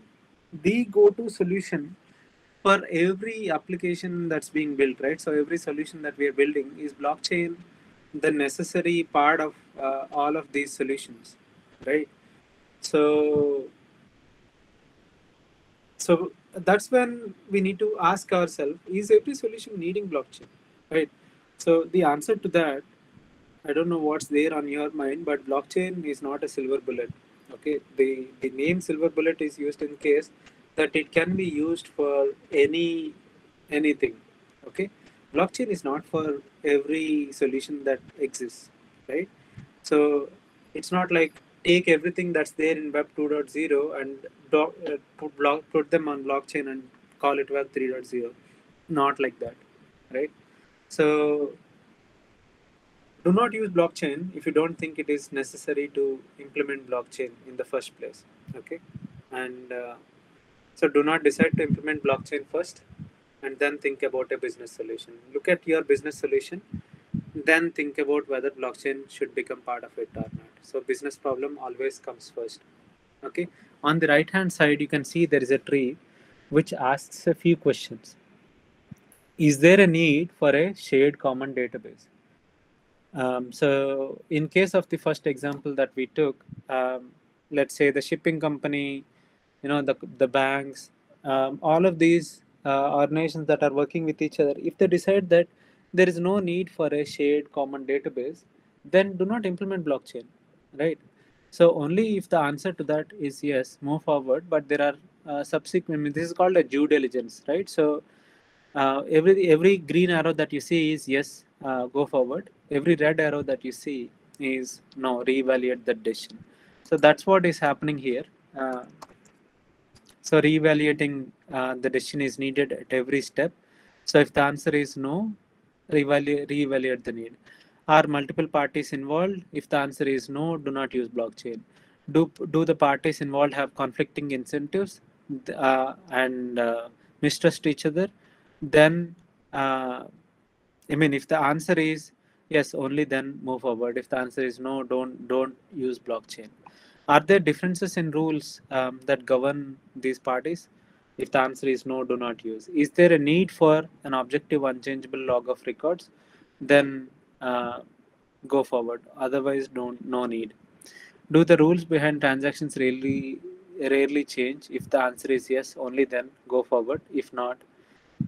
the go-to solution for every application that's being built, right? So every solution that we are building is blockchain the necessary part of uh, all of these solutions, right? So so that's when we need to ask ourselves, is every solution needing blockchain, right? So the answer to that, I don't know what's there on your mind, but blockchain is not a silver bullet. Okay, the the name silver bullet is used in case that it can be used for any anything. Okay, blockchain is not for every solution that exists, right? So it's not like take everything that's there in Web 2.0 and do, uh, put block put them on blockchain and call it Web 3.0. Not like that, right? So do not use blockchain if you don't think it is necessary to implement blockchain in the first place. Okay, and uh, so do not decide to implement blockchain first and then think about a business solution. Look at your business solution, then think about whether blockchain should become part of it or not. So business problem always comes first. Okay. On the right hand side, you can see there is a tree which asks a few questions. Is there a need for a shared common database? Um, so in case of the first example that we took, um, let's say the shipping company, you know, the, the banks, um, all of these uh, organizations that are working with each other, if they decide that there is no need for a shared common database, then do not implement blockchain, right? So only if the answer to that is yes, move forward. But there are uh, subsequent. I mean, this is called a due diligence, right? So uh, every every green arrow that you see is yes, uh, go forward. Every red arrow that you see is no, reevaluate that decision. So that's what is happening here. So reevaluating uh, the decision is needed at every step. So if the answer is no, reevaluate, reevaluate the need. Are multiple parties involved? If the answer is no, do not use blockchain. Do, do the parties involved have conflicting incentives? uh, and uh, mistrust each other, then uh, I mean, if the answer is yes, only then move forward. If the answer is no, don't don't use blockchain. Are there differences in rules um, that govern these parties? If the answer is no, do not use. Is there a need for an objective, unchangeable log of records? Then uh, go forward. Otherwise, don't no need. Do the rules behind transactions really rarely change? If the answer is yes, only then go forward. If not,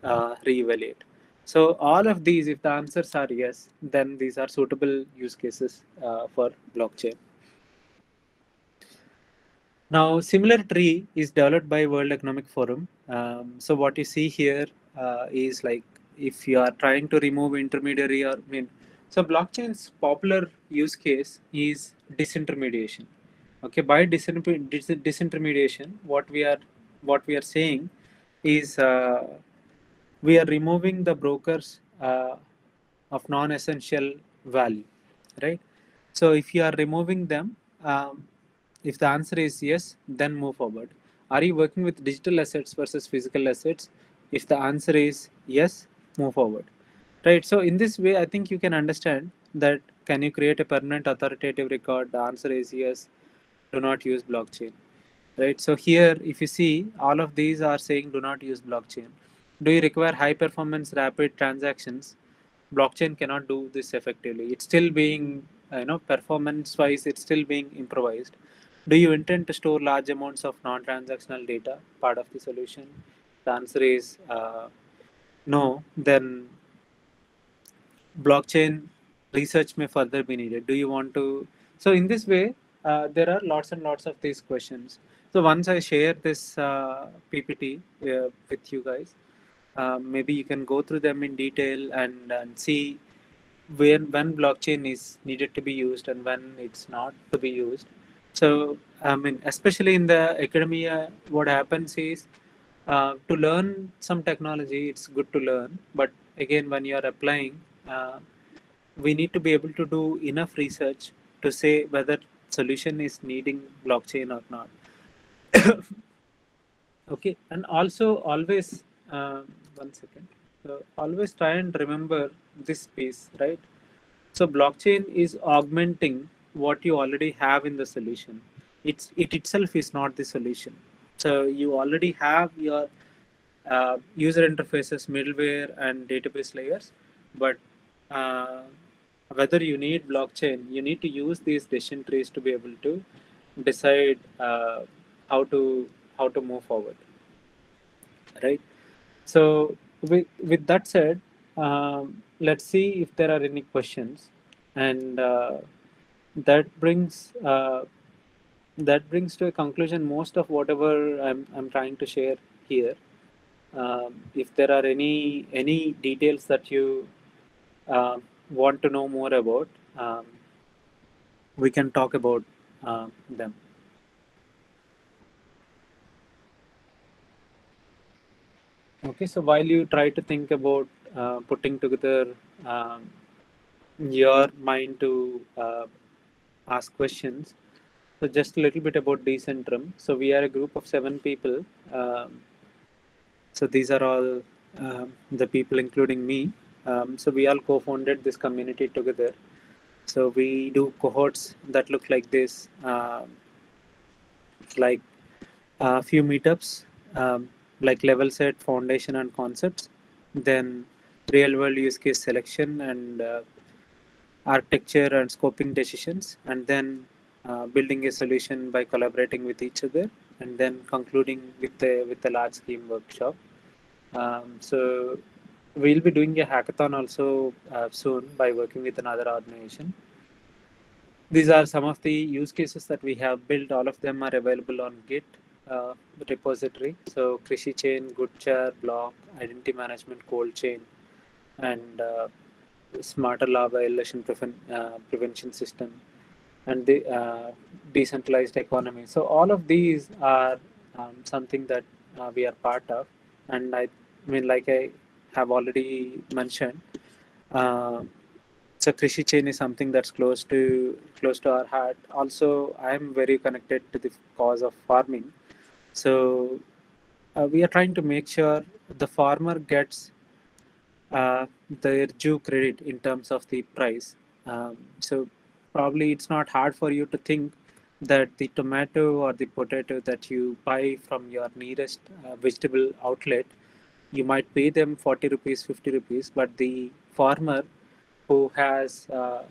uh, reevaluate. So all of these, if the answers are yes, then these are suitable use cases uh, for blockchain. Now, similar tree is developed by World Economic Forum. Um, so what you see here uh, is like if you are trying to remove intermediary or I mean, so blockchain's popular use case is disintermediation. Okay, by disintermediation, what we are what we are saying is uh, we are removing the brokers uh, of non-essential value, right? So if you are removing them, um, if the answer is yes, then move forward. Are you working with digital assets versus physical assets? If the answer is yes, move forward. Right. So in this way, I think you can understand that can you create a permanent authoritative record? The answer is yes. Do not use blockchain. Right. So here, if you see, all of these are saying do not use blockchain do you require high performance rapid transactions blockchain cannot do this effectively it's still being you know performance wise it's still being improvised do you intend to store large amounts of non-transactional data part of the solution? The answer is uh, no. Then blockchain research may further be needed. Do you want to? So in this way uh, there are lots and lots of these questions. So once i share this uh, ppt uh, with you guys um, maybe you can go through them in detail and, and see when when blockchain is needed to be used and when it's not to be used so i mean especially in the academia what happens is uh, to learn some technology it's good to learn but again when you are applying uh, we need to be able to do enough research to say whether solution is needing blockchain or not okay and also always uh, one second. So always try and remember this piece, right? So blockchain is augmenting what you already have in the solution. It's it itself is not the solution. So you already have your uh, user interfaces, middleware, and database layers, but uh, whether you need blockchain, you need to use these decision trees to be able to decide uh, how to how to move forward, right? So with, with that said, um, let's see if there are any questions. And uh, that brings uh, that brings to a conclusion most of whatever I'm, I'm trying to share here. Um, if there are any any details that you uh, want to know more about, um, we can talk about uh, them. Okay, so while you try to think about uh, putting together um, your mind to uh, ask questions, so just a little bit about Decentrum. So we are a group of seven people. Um, so these are all uh, the people, including me. Um, so we all co-founded this community together. So we do cohorts that look like this, um, like a few meetups. Um, like level set, foundation, and concepts. Then real world use case selection and uh, architecture and scoping decisions, and then uh, building a solution by collaborating with each other, and then concluding with a with a large scheme workshop. Um, so we'll be doing a hackathon also uh, soon by working with another organization. These are some of the use cases that we have built. All of them are available on Git uh, repository. So Krishi chain, good Goodshare, block, identity management, cold chain, and uh, smarter law violation preven uh, prevention system, and the uh, decentralized economy. So all of these are um, something that uh, we are part of, and I, I mean, like I have already mentioned. Uh, so Krishi chain is something that's close to close to our heart. Also, I am very connected to the cause of farming so uh, we are trying to make sure the farmer gets uh, their due credit in terms of the price. Um, so probably it's not hard for you to think that the tomato or the potato that you buy from your nearest uh, vegetable outlet, you might pay them 40 rupees, 50 rupees, but the farmer who has uh,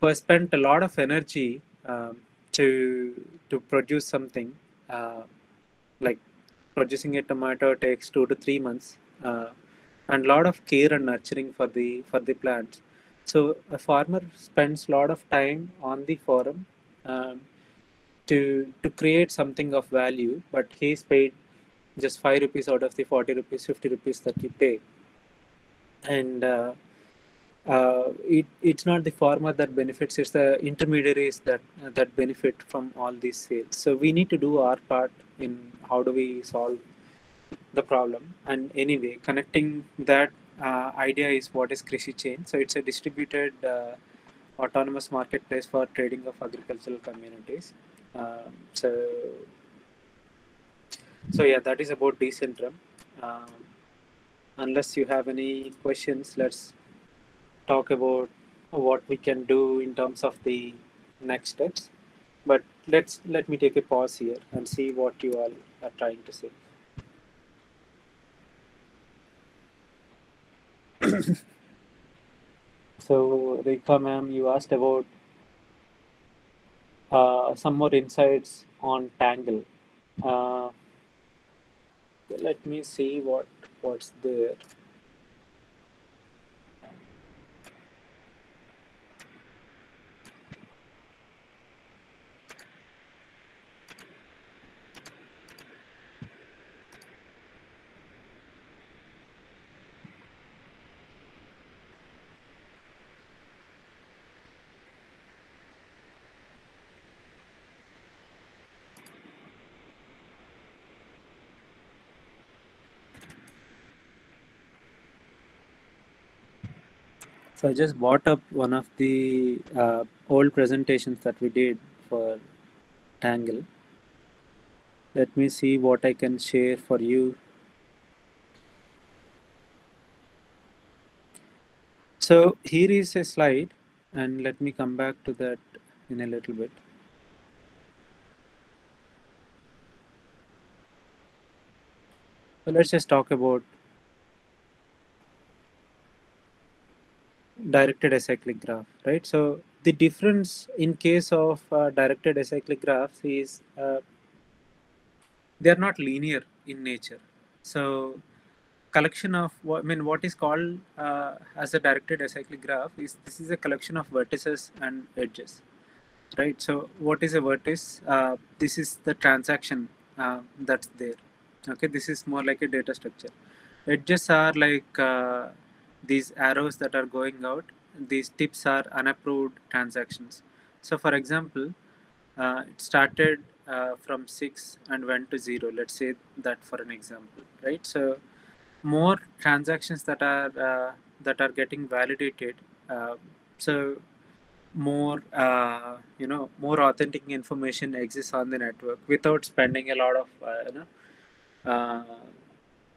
who has spent a lot of energy um, to to produce something uh, like producing a tomato takes two to three months uh, and lot of care and nurturing for the for the plants. So a farmer spends a lot of time on the forum um, to to create something of value but he's paid just 5 rupees out of the 40 rupees 50 rupees that you pay. And uh, uh, it, it's not the farmer that benefits it's the intermediaries that uh, that benefit from all these sales. So we need to do our part in how do we solve the problem. And anyway connecting that uh, idea is what is krishi chain. So it's a distributed uh, autonomous marketplace for trading of agricultural communities. Um, so so yeah that is about decentrum. Um, unless you have any questions let's talk about what we can do in terms of the next steps. But let's let me take a pause here and see what you all are trying to say so Rekha ma'am you asked about uh, some more insights on tangle. Uh, let me see what what's there So I just bought up one of the uh, old presentations that we did for Tangle. Let me see what I can share for you. So here is a slide and let me come back to that in a little bit. So let's just talk about directed acyclic graph, right? So the difference in case of uh, directed acyclic graphs is uh, they are not linear in nature. So collection of I mean, what is called uh, as a directed acyclic graph is this is a collection of vertices and edges, right? So what is a vertex? Uh, this is the transaction uh, that's there. Okay, this is more like a data structure. Edges are like uh, these arrows that are going out these tips are unapproved transactions. So for example uh, it started uh, from 6 and went to 0 let's say that for an example right? So more transactions that are uh, that are getting validated uh, so more uh, you know more authentic information exists on the network without spending a lot of uh, you know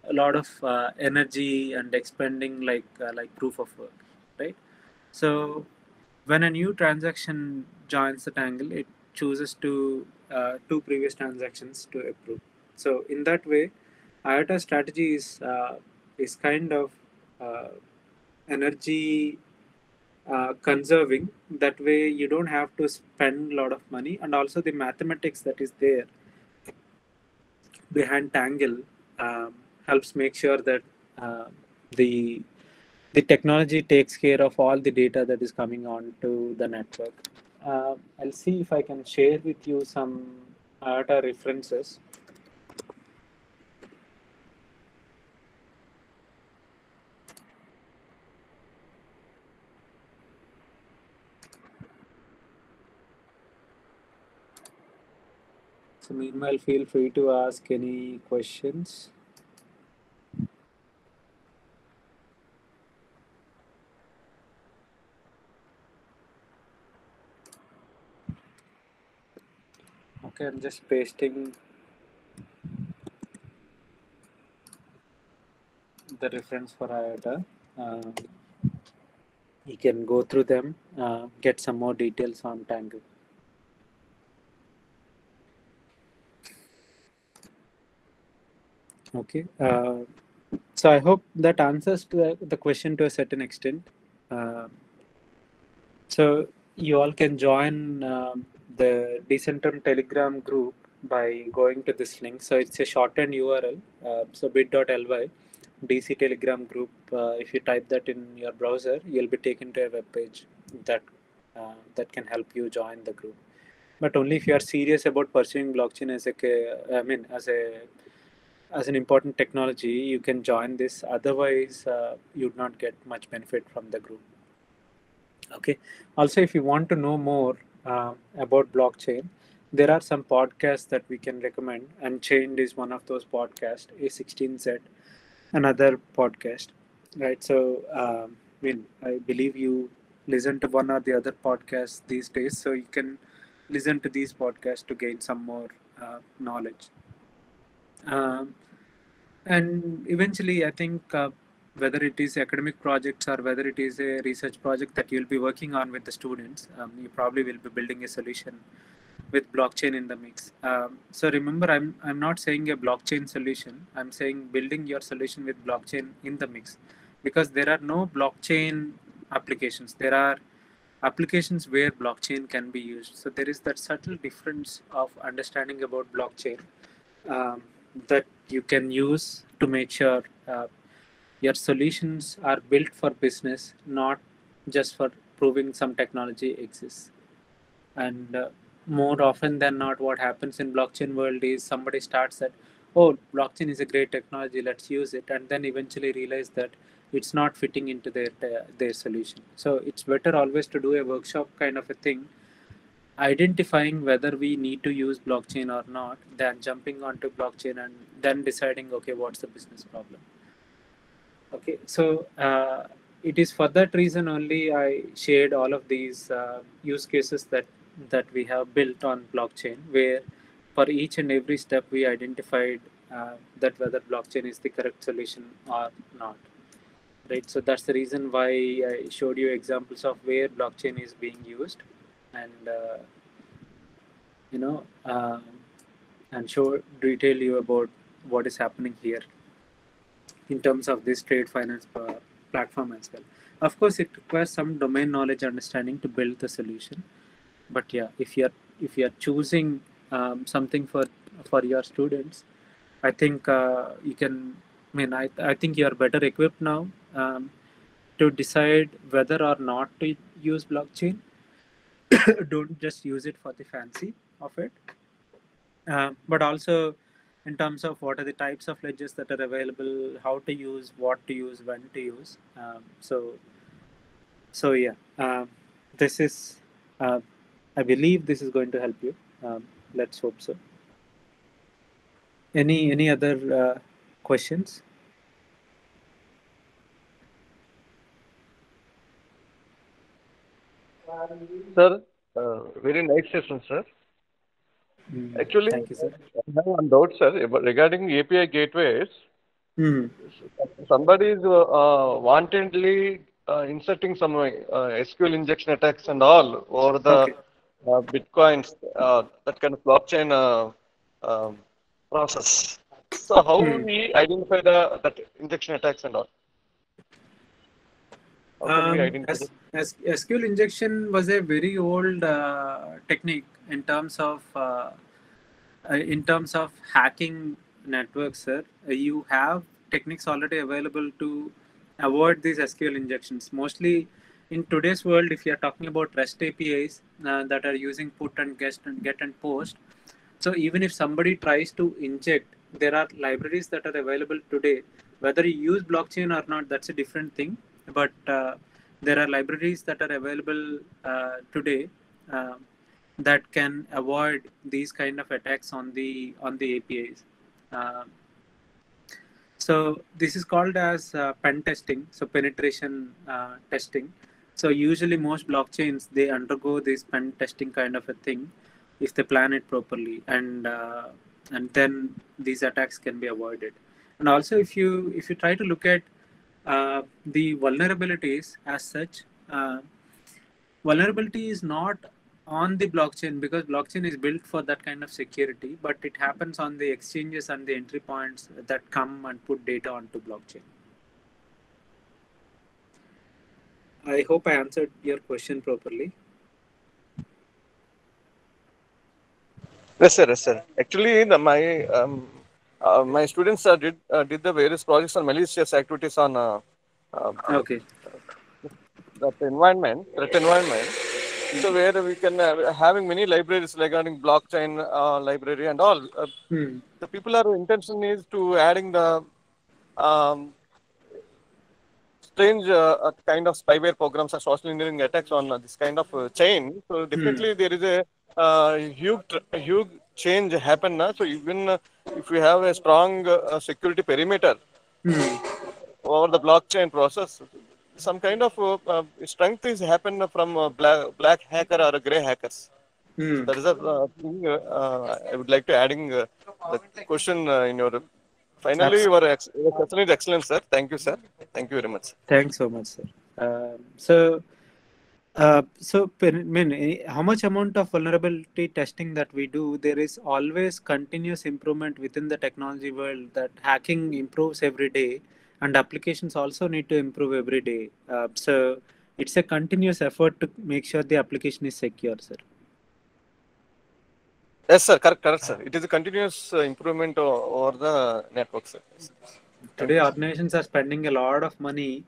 a lot of uh, energy and expending like uh, like proof of work right? So when a new transaction joins the tangle it chooses to uh, two previous transactions to approve. So in that way iota strategy is uh, is kind of uh, energy uh, conserving. That way you don't have to spend a lot of money and also the mathematics that is there behind tangle um, helps make sure that uh, the the technology takes care of all the data that is coming on to the network. Uh, I'll see if I can share with you some IOTA references. So meanwhile, feel free to ask any questions. Okay, I'm just pasting the reference for IOTA. Uh, you can go through them, uh, get some more details on Tangle. Okay. Uh, so I hope that answers the, the question to a certain extent. Uh, so you all can join um, the Decentrum Telegram group by going to this link. So it's a shortened URL. Uh, so bit.ly DC Telegram group. Uh, if you type that in your browser, you'll be taken to a web page that uh, that can help you join the group. But only if you are serious about pursuing blockchain as a, I mean, as a as an important technology, you can join this. Otherwise, uh, you'd not get much benefit from the group. Okay. Also, if you want to know more uh, about blockchain, there are some podcasts that we can recommend, and Chained is one of those podcasts. A16Z, another podcast, right? So, um, I mean, I believe you listen to one or the other podcasts these days, so you can listen to these podcasts to gain some more uh, knowledge. Um, and eventually, I think uh, whether it is academic projects or whether it is a research project that you'll be working on with the students, um, you probably will be building a solution with blockchain in the mix. Um, so remember, I'm I'm not saying a blockchain solution. I'm saying building your solution with blockchain in the mix, because there are no blockchain applications. There are applications where blockchain can be used. So there is that subtle difference of understanding about blockchain um, that you can use to make sure uh, your solutions are built for business, not just for proving some technology exists. And uh, more often than not, what happens in blockchain world is somebody starts that, oh, blockchain is a great technology, let's use it, and then eventually realize that it's not fitting into their their solution. So it's better always to do a workshop kind of a thing identifying whether we need to use blockchain or not than jumping onto blockchain and then deciding okay what's the business problem okay so uh, it is for that reason only i shared all of these uh, use cases that that we have built on blockchain where for each and every step we identified uh, that whether blockchain is the correct solution or not. Right so that's the reason why i showed you examples of where blockchain is being used and uh, you know uh, and show detail you about what is happening here in terms of this trade finance uh, platform as well. Of course it requires some domain knowledge understanding to build the solution. But yeah if you're if you're choosing um, something for for your students i think uh, you can i mean I, I think you're better equipped now um, to decide whether or not to use blockchain. Don't just use it for the fancy of it. Uh, but also in terms of what are the types of ledgers that are available how to use what to use when to use. Um, so so yeah uh, this is uh, i believe this is going to help you. Um, let's hope so. Any any other uh, questions? Sir, uh, very nice session, sir. Mm, Actually, thank you sir I have one doubt, sir, regarding API gateways. mm, Somebody is uh, uh, wantedly uh, inserting some uh, SQL injection attacks and all over the Okay. uh, bitcoins, uh, that kind of blockchain um, process. So how Hmm. we identify the that injection attacks and all? How can we Um, identify? S- S- SQL injection was a very old uh, technique in terms of uh, uh, in terms of hacking networks, sir. You have techniques already available to avoid these SQL injections. Mostly in today's world, if you are talking about REST APIs uh, that are using put and get and get and post, so even if somebody tries to inject, there are libraries that are available today. Whether you use blockchain or not, that's a different thing. But uh, there are libraries that are available uh, today uh, that can avoid these kind of attacks on the on the APIs. So this is called as pen testing, so penetration testing. So usually most blockchains they undergo this pen testing kind of a thing if they plan it properly, and uh, and then these attacks can be avoided. and also if you if you try to look at uh, the vulnerabilities as such uh, vulnerability is not on the blockchain because blockchain is built for that kind of security but it happens on the exchanges and the entry points that come and put data onto blockchain i hope i answered your question properly Yes, sir. Yes, sir. Actually, the, my um, uh, my students uh, did uh, did the various projects on malicious activities on uh, uh, okay that environment, threat environment. So where we can uh, having many libraries regarding blockchain uh, library and all. Uh, hmm. the people are intention is to adding the um, strange kind of spyware programs or social engineering attacks on uh, this kind of uh, chain. So definitely there is a uh, huge huge change happen. Na? So even uh, if we have a strong uh, security perimeter Hmm. over the blockchain process, some kind of uh, uh, strength is happen from black, black hacker or gray hackers. Hmm. That is a uh, thing I would like to adding uh, the question uh, in your. Finally, your, your question is excellent, sir. Thank you, sir. Thank you very much. Thanks so much, sir. Um, so, uh, so I mean, eh, how much amount of vulnerability testing that we do? There is always continuous improvement within the technology world. That hacking improves every day, and applications also need to improve every day. Uh, so, it's a continuous effort to make sure the application is secure, sir. Yes, sir. Correct, correct, sir. It is a continuous uh, improvement over the network, sir. Today, organizations are spending a lot of money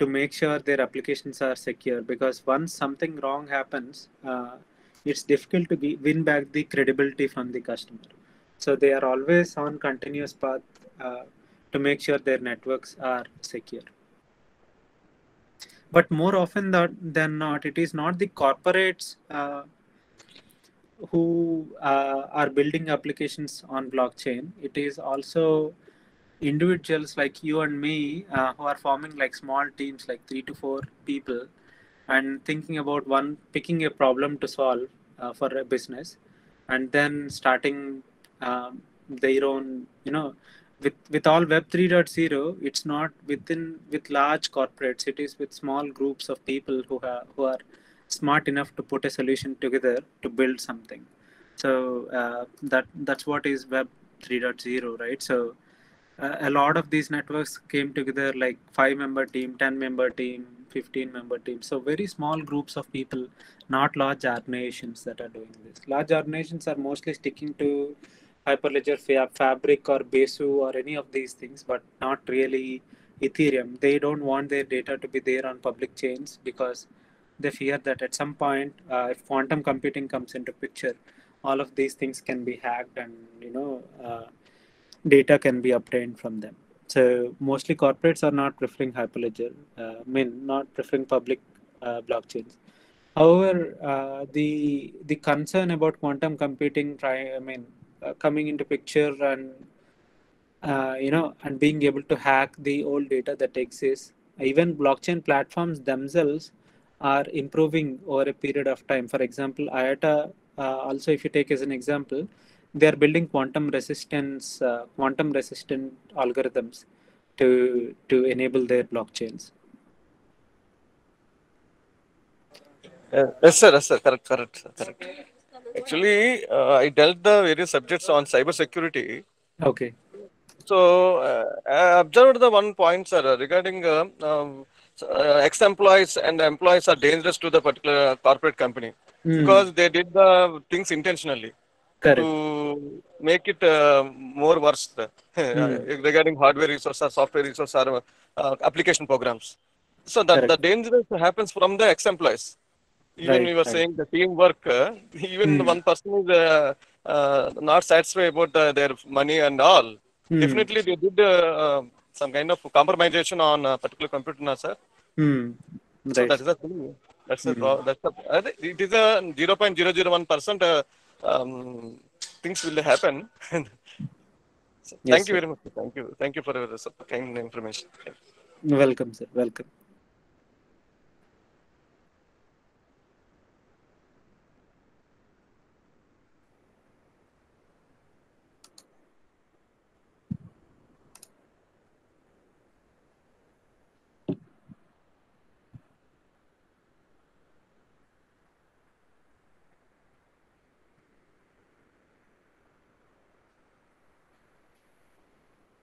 to make sure their applications are secure because once something wrong happens, uh, it's difficult to gi- win back the credibility from the customer. So they are always on continuous path uh, to make sure their networks are secure. But more often than not, it is not the corporates uh, who uh, are building applications on blockchain. It is also individuals like you and me uh, who are forming like small teams like three to four people and thinking about one picking a problem to solve uh, for a business and then starting um, their own you know with with all web 3.0 it's not within with large corporates it is with small groups of people who are who are smart enough to put a solution together to build something. So uh, that that's what is web 3.0 right? So uh, a lot of these networks came together like five member team 10 member team 15 member team. So very small groups of people not large organizations that are doing this. Large organizations are mostly sticking to hyperledger fabric or besu or any of these things but not really ethereum. They don't want their data to be there on public chains because they fear that at some point uh, if quantum computing comes into picture all of these things can be hacked and you know uh, data can be obtained from them. So mostly corporates are not preferring Hyperledger, uh, I mean not preferring public uh, blockchains. However, uh, the the concern about quantum computing, try I mean uh, coming into picture and uh, you know and being able to hack the old data that exists, even blockchain platforms themselves are improving over a period of time. For example, IOTA uh, also if you take as an example, they are building quantum resistance uh, quantum resistant algorithms to to enable their blockchains Uh, yes, sir. Yes, sir. Correct, correct, sir. Correct. Actually, uh, I dealt the various subjects on cyber security. okay So uh, I observed the one point, sir, regarding uh, um, uh, ex-employees and employees are dangerous to the particular corporate company Hmm, because they did the things intentionally correct to make it uh, more worse uh, regarding hardware resource or software resource or uh, application programs. So that the danger happens from the ex-employees. Even Right, we were right. saying the teamwork, uh, even Hmm. one person is uh, uh, not satisfied about uh, their money and all. Hmm. Definitely, they did uh, uh, some kind of compromisation on a particular computer, na, sir. Hmm. So right that is a thing. That's mm. a that's a, it is a 0.001 percent uh, um, things will happen. So Yes, thank you sir. very much. Thank you. Thank you for your kind information. welcome sir welcome